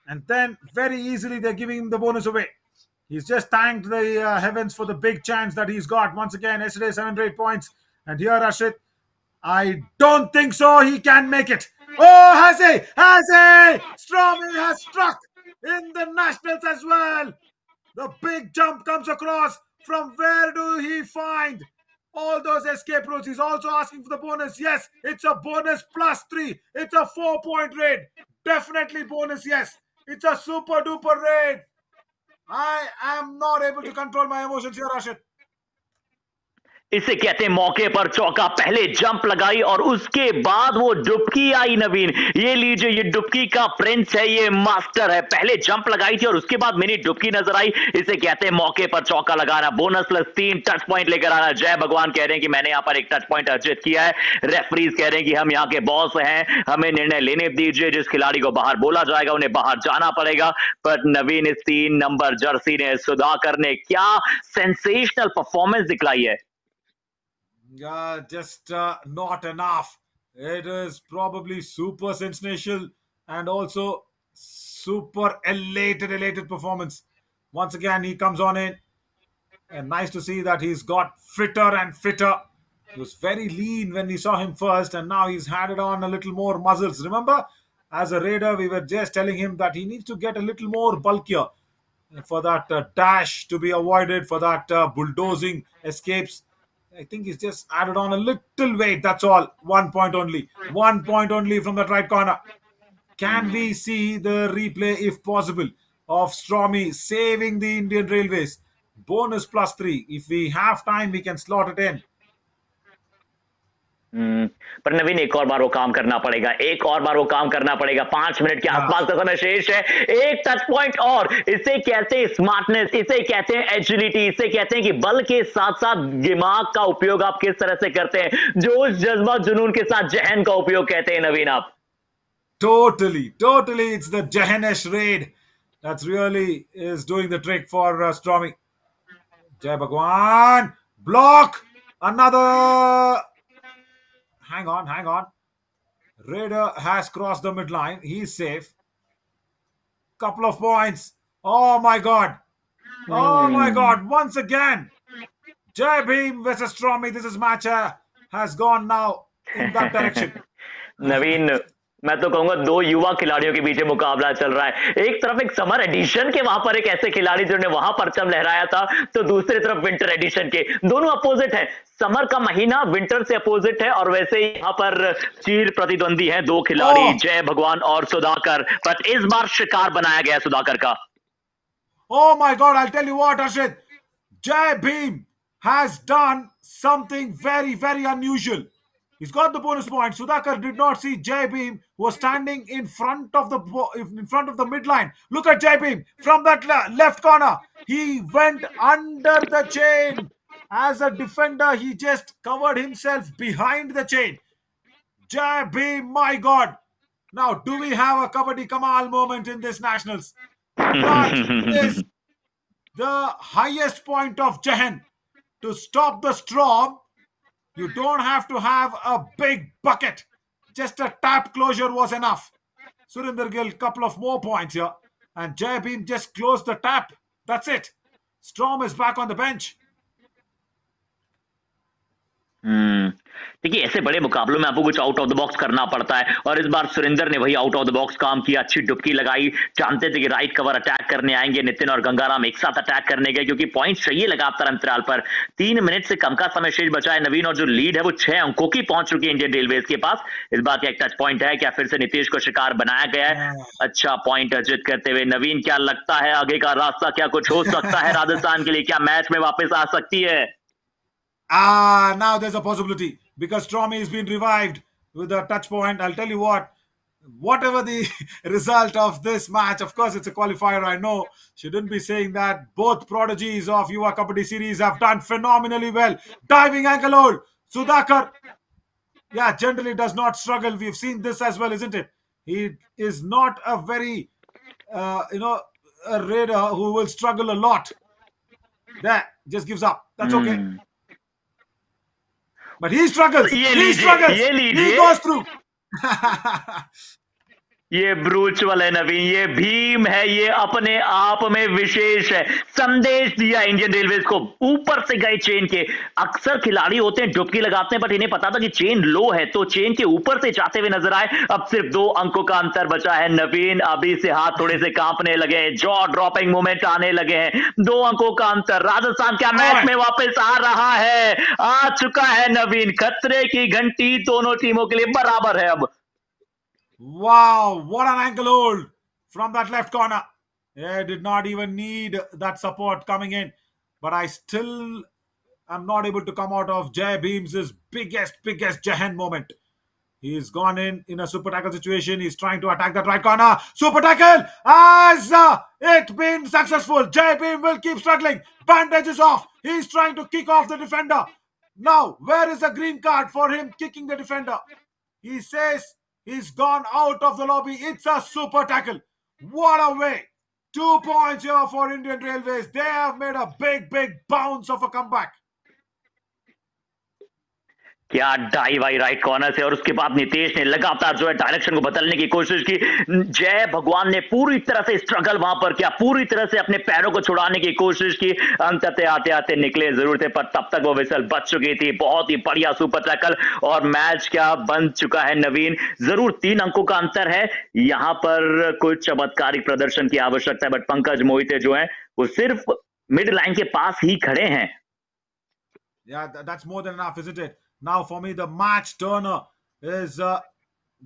and then very easily they're giving him the bonus away. He's just thanked the uh, heavens for the big chance that he's got. Once again, yesterday, seven raid points. And here, Rashid, I don't think so. He can make it. Oh, has he? Has he? Stormy has struck in the Nationals as well. The big jump comes across. From where do he find? all those escape routes. He's also asking for the bonus. Yes, it's a bonus plus three. It's a four point raid. Definitely bonus. Yes, it's a super duper raid. I am not able to control my emotions here, Rashid. इसे कहते मौके पर चौका पहले jump लगाई और उसके बाद वो डुबकी आई नवीन। ये लीजिए, ये डुबकी का प्रिंस है, ये मास्टर है। पहले जंप लगाई थी और उसके बाद मिनी डुबकी नज़र आई। इसे कहते मौके पर चौका लगाना। बोनस प्लस तीन, टच पॉइंट लेकर आना। जय भगवान कह रहे हैं कि मैंने यहाँ पर एक टच पॉइंट अर्जित किया है। रेफरीज कह रहे हैं कि हम यहाँ के बॉस हैं। हमें निर्णय लेने दीजिए। जिस खिलाड़ी को बाहर बोला जाएगा, उन्हें बाहर जाना पड़ेगा। पर नवीन इस तीन नंबर जर्सी ने सुधाकर ने क्या सेंसेशनल परफॉर्मेंस दिखलाई है। Uh, just uh, not enough. It is probably super sensational and also super elated, elated performance. Once again, he comes on in. And nice to see that he's got fitter and fitter. He was very lean when we saw him first, and now he's added on a little more muscles. Remember, as a raider, we were just telling him that he needs to get a little more bulkier for that uh, dash to be avoided, for that uh, bulldozing escapes I think he's just added on a little weight. That's all. One point only. One point only from that right corner. Can we see the replay, if possible, of Stormy saving the Indian Railways? Bonus plus three. If we have time, we can slot it in. हम्म, पर नवीन एक और बार वो काम करना पड़ेगा एक और बार वो काम करना पड़ेगा पाँच मिनट के। आसपास का समय शेष है एक टच पॉइंट और इसे कहते हैं स्मार्टनेस इसे कहते हैं एजिलिटी इसे कहते हैं कि बल के साथ साथ दिमाग का उपयोग आप किस तरह से करते हैं जोश जज्बा जुनून के साथ जहन का उपयोग कहते हैं नवीन आप totally totally it's the Jahanesh raid that's really is doing the trick for uh, Stormy. Jai Bhagwan. Block. Hang on, hang on. Raider has crossed the midline. He's safe. Couple of points. Oh my god. Oh my hmm. god. Once again. Jai Bhim versus Stormy. This is match uh, has gone now in that direction. [LAUGHS] Naveen, मैं तो कहूँगा दो युवा खिलाड़ियों के बीच मुकाबला चल रहा है। एक तरफ़ एक समर एडिशन के वहाँ पर एक ऐसे खिलाड़ी जिन्होंने वहाँ परचम लहराया था तो दूसरी तरफ़ विंटर एडिशन के। दोनों अपोजिट है। समर का महीना विंटर से अपोजिट है और वैसे ही यहाँ पर चीर प्रतिद्वंदी है दो खिलाड़ी जय भगवान और सुधाकर। बट इस बार शिकार बनाया गया सुधाकर का। Oh my god, I'll tell you what, Arshid. Jai Bhim has done something very, very unusual. He's got the bonus point. Sudhakar did not see Jai Bhim was standing in front of the in front of the midline. Look at Jai Bhim from that left corner. He went under the chain. As a defender, he just covered himself behind the chain. Jai Bhim, my God. Now, do we have a Kabaddi Kamal moment in this Nationals? That is [LAUGHS] the highest point of Jahan to stop the storm you don't have to have a big bucket. Just a tap closure was enough. Surinder Gill, couple of more points here. And Bhim just closed the tap. That's it. Storm is back on the bench. Hmm. देखिए ऐसे बड़े मुकाबलों में आपको कुछ out of the box करना पड़ता है। और इस बार सुरेंद्र ने वही आउट ऑफ़ द बॉक्स काम किया अच्छी डुबकी लगाई। जानते थे कि राइट कवर अटैक करने आएँगे नितिन और गंगाराम एक साथ अटैक करने गए क्योंकि पॉइंट चाहिए लगातार अंतराल पर। तीन मिनट से कम का समय शेष बचा है। नवीन और जो लीड है वो छह अंकों की पहुँच चुकी है इंडियन रेलवेज के पास। इस बार का एक टच पॉइंट है क्या फिर से नीतीश को शिकार बनाया गया है? हाँ। अच्छा पॉइंट अर्जित करते हुए नवीन क्या लगता है आगे का रास्ता? क्या कुछ हो सकता है राजस्थान के लिए? क्या मैच में वापस आ सकती है? Ah, now there's a possibility. Because Stormy has been revived with a touch point. I'll tell you what, whatever the [LAUGHS] result of this match, of course, it's a qualifier. I know shouldn't be saying that. Both prodigies of Yuva Kabaddi series have done phenomenally well. Diving ankle hold, Sudhakar. Yeah, generally does not struggle. We've seen this as well, isn't it? He is not a very, uh, you know, a raider who will struggle a lot. That just gives up. That's mm. okay. But he struggles. he struggles. he goes through. [LAUGHS] ये ब्रूचवल है नवीन, ये भीम है, ये अपने आप में विशेष है। संदेश दिया इंडियन रेलवे को, ऊपर से गए चेन के। अक्सर खिलाड़ी होते हैं, डुबकी लगाते हैं बट इन्हें पता था कि चेन लो है तो चेन के ऊपर से जाते हुए नज़र आए। अब सिर्फ़ दो अंकों का अंतर बचा है, नवीन अभी से हाथ थोड़े से कांपने लगे हैं जॉ ड्रॉपिंग मूवमेंट आने लगे हैं। दो अंकों का अंतर, राजस्थान क्या मैच में वापस आ रहा है? आ चुका है नवीन, खतरे की घंटी दोनों टीमों के लिए बराबर है अब। Wow, what an ankle hold from that left corner. Yeah, did not even need that support coming in. But I still am not able to come out of Jay Bhim's biggest, biggest Jahan moment. He's gone in in a super tackle situation. He's trying to attack that right corner. Super tackle has uh, it been successful. Jay Bhim will keep struggling. Bandages off. He's trying to kick off the defender. Now, where is the green card for him kicking the defender? He says He's gone out of the lobby. It's a super tackle. What a way. Two points here for Indian Railways. They have made a big, big bounce of a comeback. क्या die Y right corner से और उसके बाद नितेश ने लगातार जो है direction को बदलने की कोशिश की। जय भगवान ने पूरी तरह से स्ट्रगल वहाँ पर किया पूरी तरह से अपने पैरों को छुड़ाने की कोशिश की। अंततः आते आते निकले ज़रूर थे पर तब तक वो विसल बच चुकी थी। बहुत ही बढ़िया सुपर टैकल और मैच क्या बन चुका है नवीन। ज़रूर तीन अंकों का अंतर है। यहाँ पर कुछ चमत्कारिक प्रदर्शन की आवश्यकता है बट पंकज मोहिते जो है वो सिर्फ़ मिड लाइन के पास ही खड़े हैं। Yeah, that's more than enough, isn't it? Now, for me, the match turner is uh,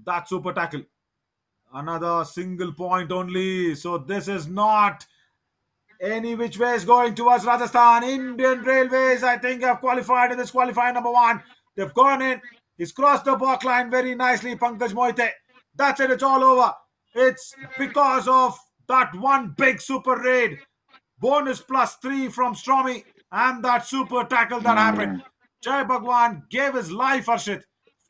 that super tackle. Another single point only. So, this is not any which way is going towards Rajasthan. Indian Railways, I think, have qualified in this qualifying number one. They've gone in. He's crossed the back line very nicely, Pankaj Mohite. That's it. It's all over. It's because of that one big super raid. Bonus plus three from Stormy and that super tackle that happened. Jai Bhagwan gave his life, Arshit,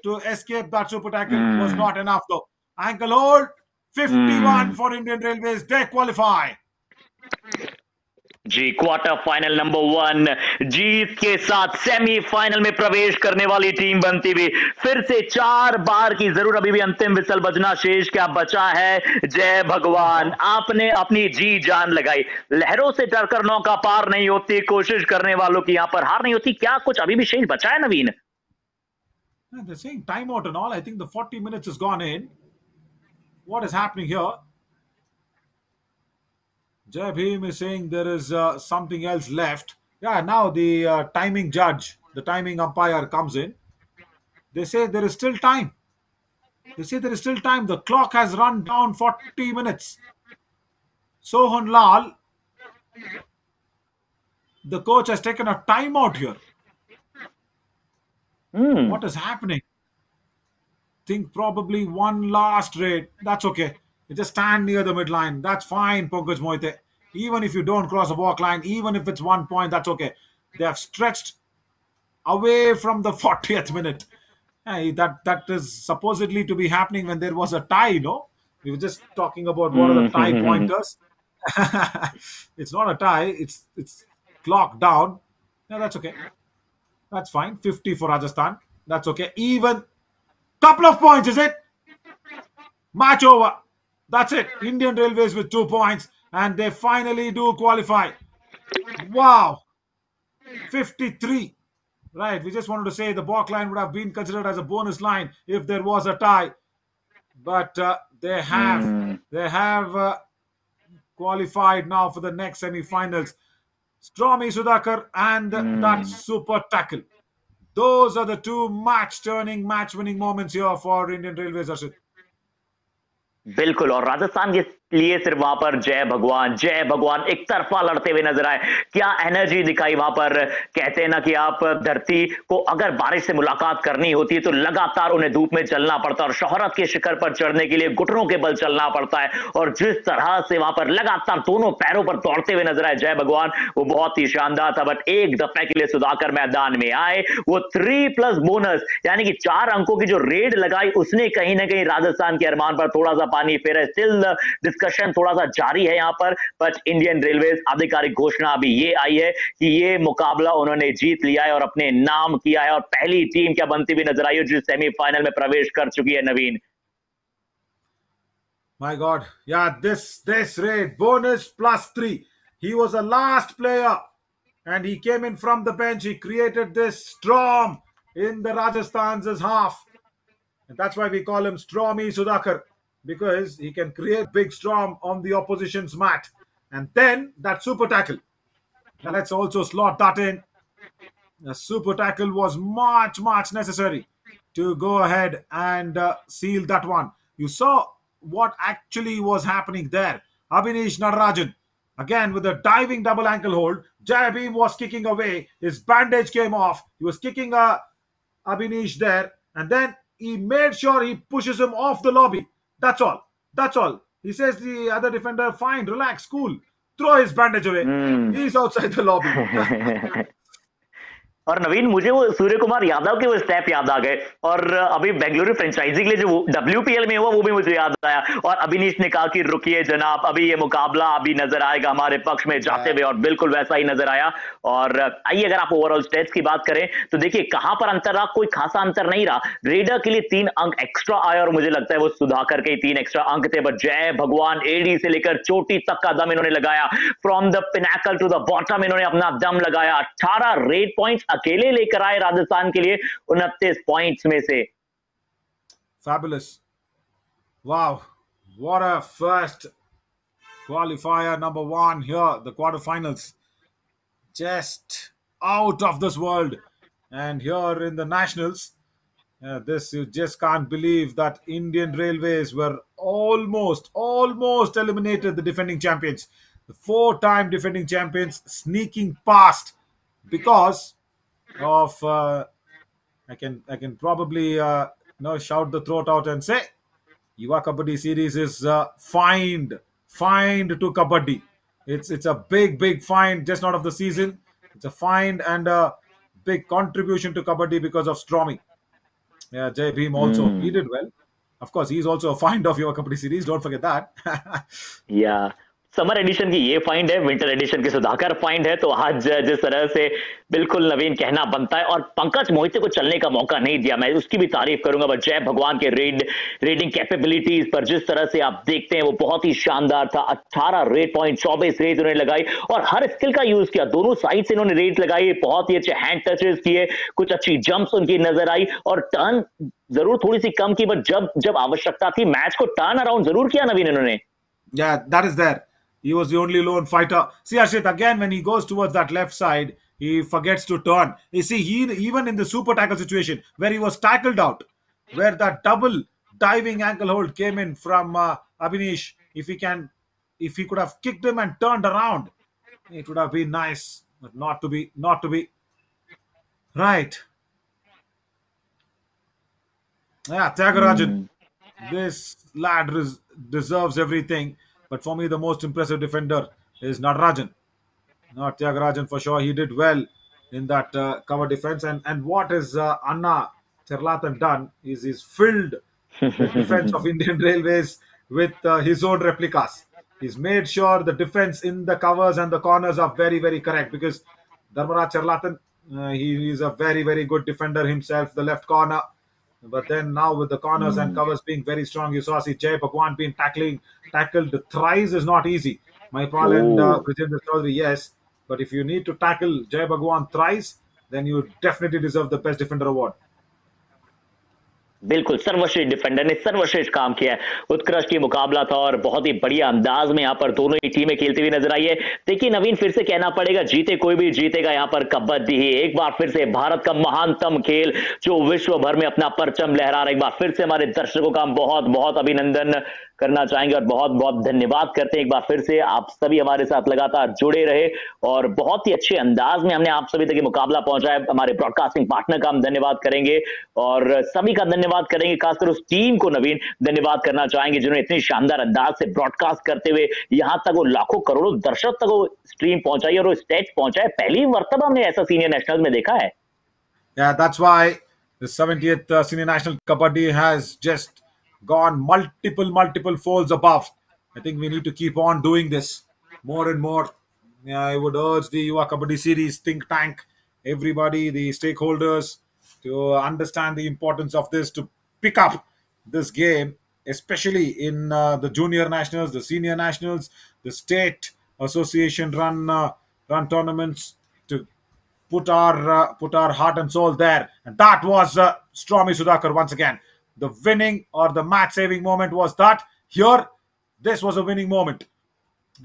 to escape that super tackle. Mm. Was not enough though. Ankle hold, 51 mm. for Indian Railways. They qualify. जी quarter final number one जीत के साथ semifinal में प्रवेश करने वाली team बनती हुई फिर से चार बार की ज़रूर अभी भी अंतिम विसल बजना शेष क्या बचा है? जय भगवान। आपने अपनी जी जान लगाई। लहरों से डरकर नौका पार नहीं होती। कोशिश करने वालों की यहाँ पर हार नहीं होती। क्या कुछ अभी भी शेष बचा है नवीन? They're saying time out and all. I think the 40 minutes has gone? Jai Bhim is saying there is uh, something else left. Yeah, now the uh, timing judge, the timing umpire comes in. They say there is still time. They say there is still time. The clock has run down 40 minutes. Sohan Lal, the coach has taken a timeout here. Mm. What is happening? Think probably one last raid. That's okay. You just stand near the midline. That's fine, Pankaj Mohite. Even if you don't cross the balk line, even if it's one point, that's okay. They have stretched away from the [LAUGHS] 40th minute. Hey, that that is supposedly to be happening when there was a tie, no? We were just talking about what are the tie mm-hmm. pointers. [LAUGHS] it's not a tie, it's it's clock down. Yeah, that's okay. That's fine. 50 for Rajasthan. That's okay. Even couple of points, is it? Match over. That's it. Indian Railways with two points, and they finally do qualify. Wow. 53. Right. We just wanted to say the balk line would have been considered as a bonus line if there was a tie. But uh, they have mm. they have uh, qualified now for the next semi-finals. Stormy Sudhakar and mm. that super tackle. Those are the two match-turning, match-winning moments here for Indian Railways, Arshit. बिल्कुल और राजस्थान के लिए सिर्फ़ वहाँ पर जय भगवान जय भगवान, एक तरफा लड़ते हुए नज़र आए। क्या एनर्जी दिखाई वहाँ पर? कहते हैं ना कि आप धरती को अगर बारिश से मुलाकात करनी होती है तो लगातार उन्हें धूप में चलना पड़ता है और शोहरत के शिखर पर चढ़ने के लिए घुटनों के बल चलना पड़ता है। और जिस तरह से वहाँ पर लगातार दोनों पैरों पर दौड़ते हुए नज़र आए, जय भगवान, वो बहुत ही शानदार था। बट एक दफे के लिए सुधाकर मैदान में आए, वो थ्री प्लस बोनस यानी कि चार अंकों की जो रेड लगाई, उसने कहीं ना कहीं राजस्थान के अरमान पर थोड़ा सा पानी फेरा। स्टिल डिस्कशन थोड़ा सा जारी है यहाँ पर बट इंडियन रेलवे आधिकारिक घोषणा अभी ये आई है कि ये मुकाबला उन्होंने जीत लिया है और अपने नाम किया है और पहली टीम क्या बनती हुई नज़र आई है जो सेमीफाइनल में प्रवेश कर चुकी है नवीन My God. Yeah, this this raid bonus plus three. He was the last player, and he came in from the bench. He created this storm in the Rajasthan's half. And that's why we call him Stormy Sudhakar, because he can create big storm on the opposition's mat. And then that super tackle. Now let's also slot that in. The super tackle was much, much necessary to go ahead and uh, seal that one. You saw what actually was happening there. Abhinesh Natarajan, again with a diving double ankle hold. Jayabim was kicking away. His bandage came off. He was kicking uh, Abhinesh there. And then he made sure he pushes him off the lobby. That's all. That's all. He says the other defender, fine, relax, cool. Throw his bandage away. Hmm. He's outside the lobby. [LAUGHS] और नवीन, मुझे वो सूर्य कुमार यादव के वो step याद आ गए। और अभी Bengaluru franchise के लिए जो डब्ल्यू में हुआ, वो भी मुझे याद आया। और अभिनीश ने कहा कि रुकिए जनाब, अभी ये मुकाबला अभी नज़र आएगा हमारे पक्ष में, जाते हुए, और बिल्कुल वैसा ही नज़र आया। और आइए, अगर आप ओवरऑल स्टेट्स की बात करें तो देखिए, कहाँ पर अंतर रहा? कोई खासा अंतर नहीं रहा। रेडर के लिए तीन अंक एक्स्ट्रा आया और मुझे लगता है वो सुधाकर के तीन एक्स्ट्रा अंक थे। बट जय भगवान एडी से लेकर चोटी तक का दम इन्होंने लगाया। From the pinnacle to the bottom इन्होंने अपना दम लगाया। अट्ठारह रेड पॉइंट्स अकेले लेकर आए राजस्थान के लिए उनतीस पॉइंट्स में से Fabulous. Wow. What a first qualifier number one here, the quarterfinals. Just out of this world. And here in the nationals, uh, this you just can't believe that Indian Railways were almost, almost eliminated the defending champions. The four-time defending champions sneaking past because of uh, I can I can probably uh, you know shout the throat out and say Yuva Kabaddi series is uh, fined fined to Kabaddi. It's it's a big big fine just not of the season. It's a fine and a big contribution to Kabaddi because of Stormy. Yeah, Jay Bhim also he did well. Of course, he's also a find of Yuva Kabaddi series. Don't forget that. [LAUGHS] या summer edition की ये find है winter addition की Sudhakar find है तो आज जिस तरह से बिल्कुल नवीन कहना बनता है और पंकज मोहिते को चलने का मौका नहीं दिया मैं उसकी भी तारीफ़ करूँगा बट जय भगवान के रेड रेडिंग कैपेबिलिटीज पर जिस तरह से आप देखते हैं वो बहुत ही शानदार था। 18 रेड पॉइंट चौबीस रेड उन्होंने लगाई और हर स्किल का यूज़ किया। दोनों साइड से इन्होंने रेड लगाई बहुत ही अच्छे हैंड टचेस किए कुछ अच्छी जंप्स उनकी नज़र आई और टर्न ज़रूर थोड़ी सी कम की बट जब जब आवश्यकता थी मैच को टर्न अराउंड ज़रूर किया नवीन इन्होंने। Yeah, that is there. He was the only lone fighter. See, Ashit, again, when he goes towards that left side, he forgets to turn. You see, he even in the super tackle situation where he was tackled out, where that double diving ankle hold came in from uh, if he can, if he could have kicked him and turned around, it would have been nice, but not to be, not to be. Right. Yeah, Tyagarajan this lad res- deserves everything. But for me, the most impressive defender is Natarajan. Not Tyagarajan for sure. He did well in that uh, cover defense. And and what has uh, Anna Cheralathan done is he's filled the [LAUGHS] defense of Indian Railways with uh, his own replicas. He's made sure the defense in the covers and the corners are very, very correct because Dharmaraj Cheralathan, uh, he is a very, very good defender himself, the left corner. But then now with the corners and covers being very strong, you saw see Jay Bhagwan being tackling tackled. The thrice is not easy. Mahipal and uh, Oh. Chaudhary, yes. But if you need to tackle Jay Bhagwan thrice, then you definitely deserve the best defender award. बिल्कुल, सर्वश्रेष्ठ defender ने सर्वश्रेष्ठ काम किया है। उत्कृष्ट ये मुकाबला था और बहुत ही बढ़िया अंदाज में यहाँ पर दोनों ही टीमें खेलती हुई नज़र आई है। देखिए, नवीन फिर से कहना पड़ेगा, जीते कोई भी, जीतेगा यहाँ पर कबड्डी ही। एक बार फिर से भारत का महानतम खेल जो विश्व भर में अपना परचम लहरा रहा है। एक बार फिर से हमारे दर्शकों का बहुत बहुत अभिनंदन करना चाहेंगे और बहुत बहुत धन्यवाद करते हैं। एक बार फिर से आप सभी हमारे साथ लगातार जुड़े रहे और बहुत ही अच्छे अंदाज में हमने आप सभी तक मुकाबला पहुँचाया। हमारे ब्रॉडकास्टिंग पार्टनर का हम धन्यवाद करेंगे और सभी का धन्यवाद करेंगे खासकर उस टीम को नवीन धन्यवाद करना चाहेंगे जिन्होंने इतनी शानदार अंदाज से ब्रॉडकास्ट करते हुए यहाँ तक वो लाखों करोड़ों दर्शक तक वो स्ट्रीम पहुंचाई और वो स्टेज पहुँचाए। पहली मर्तबा हमने ऐसा सीनियर नेशनल में देखा है। Yeah, that's why the 70th uh, Senior National Kabaddi has just gone multiple, multiple folds above. I think we need to keep on doing this more and more. Yeah, I would urge the Yuva Kabaddi series think tank, everybody, the stakeholders, to understand the importance of this, to pick up this game especially in uh, the junior nationals, the senior nationals, the state association run uh, run tournaments to put our uh, put our heart and soul there. And that was uh, Stormy Sudhakar once again. The winning or the match saving moment was that. Here, this was a winning moment.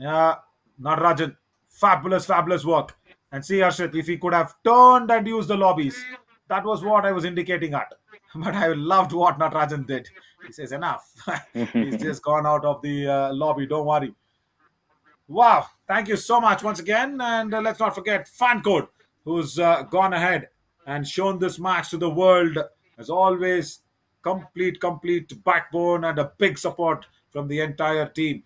Uh, Natarajan, fabulous, fabulous work. And see, Harshit, if he could have turned and used the lobbies, that was what I was indicating at. [LAUGHS] But I loved what Natarajan did. He says, enough. [LAUGHS] He's just gone out of the uh, lobby. Don't worry. Wow. Thank you so much once again. And uh, let's not forget FanCode, who's uh, gone ahead and shown this match to the world. As always, complete, complete backbone and a big support from the entire team.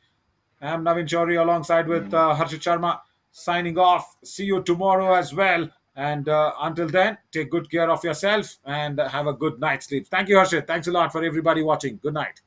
I'm Navin Chaudhary alongside with uh, Harshit Sharma signing off. See you tomorrow as well. And uh, until then, take good care of yourself and have a good night's sleep. Thank you, Harshit. Thanks a lot for everybody watching. Good night.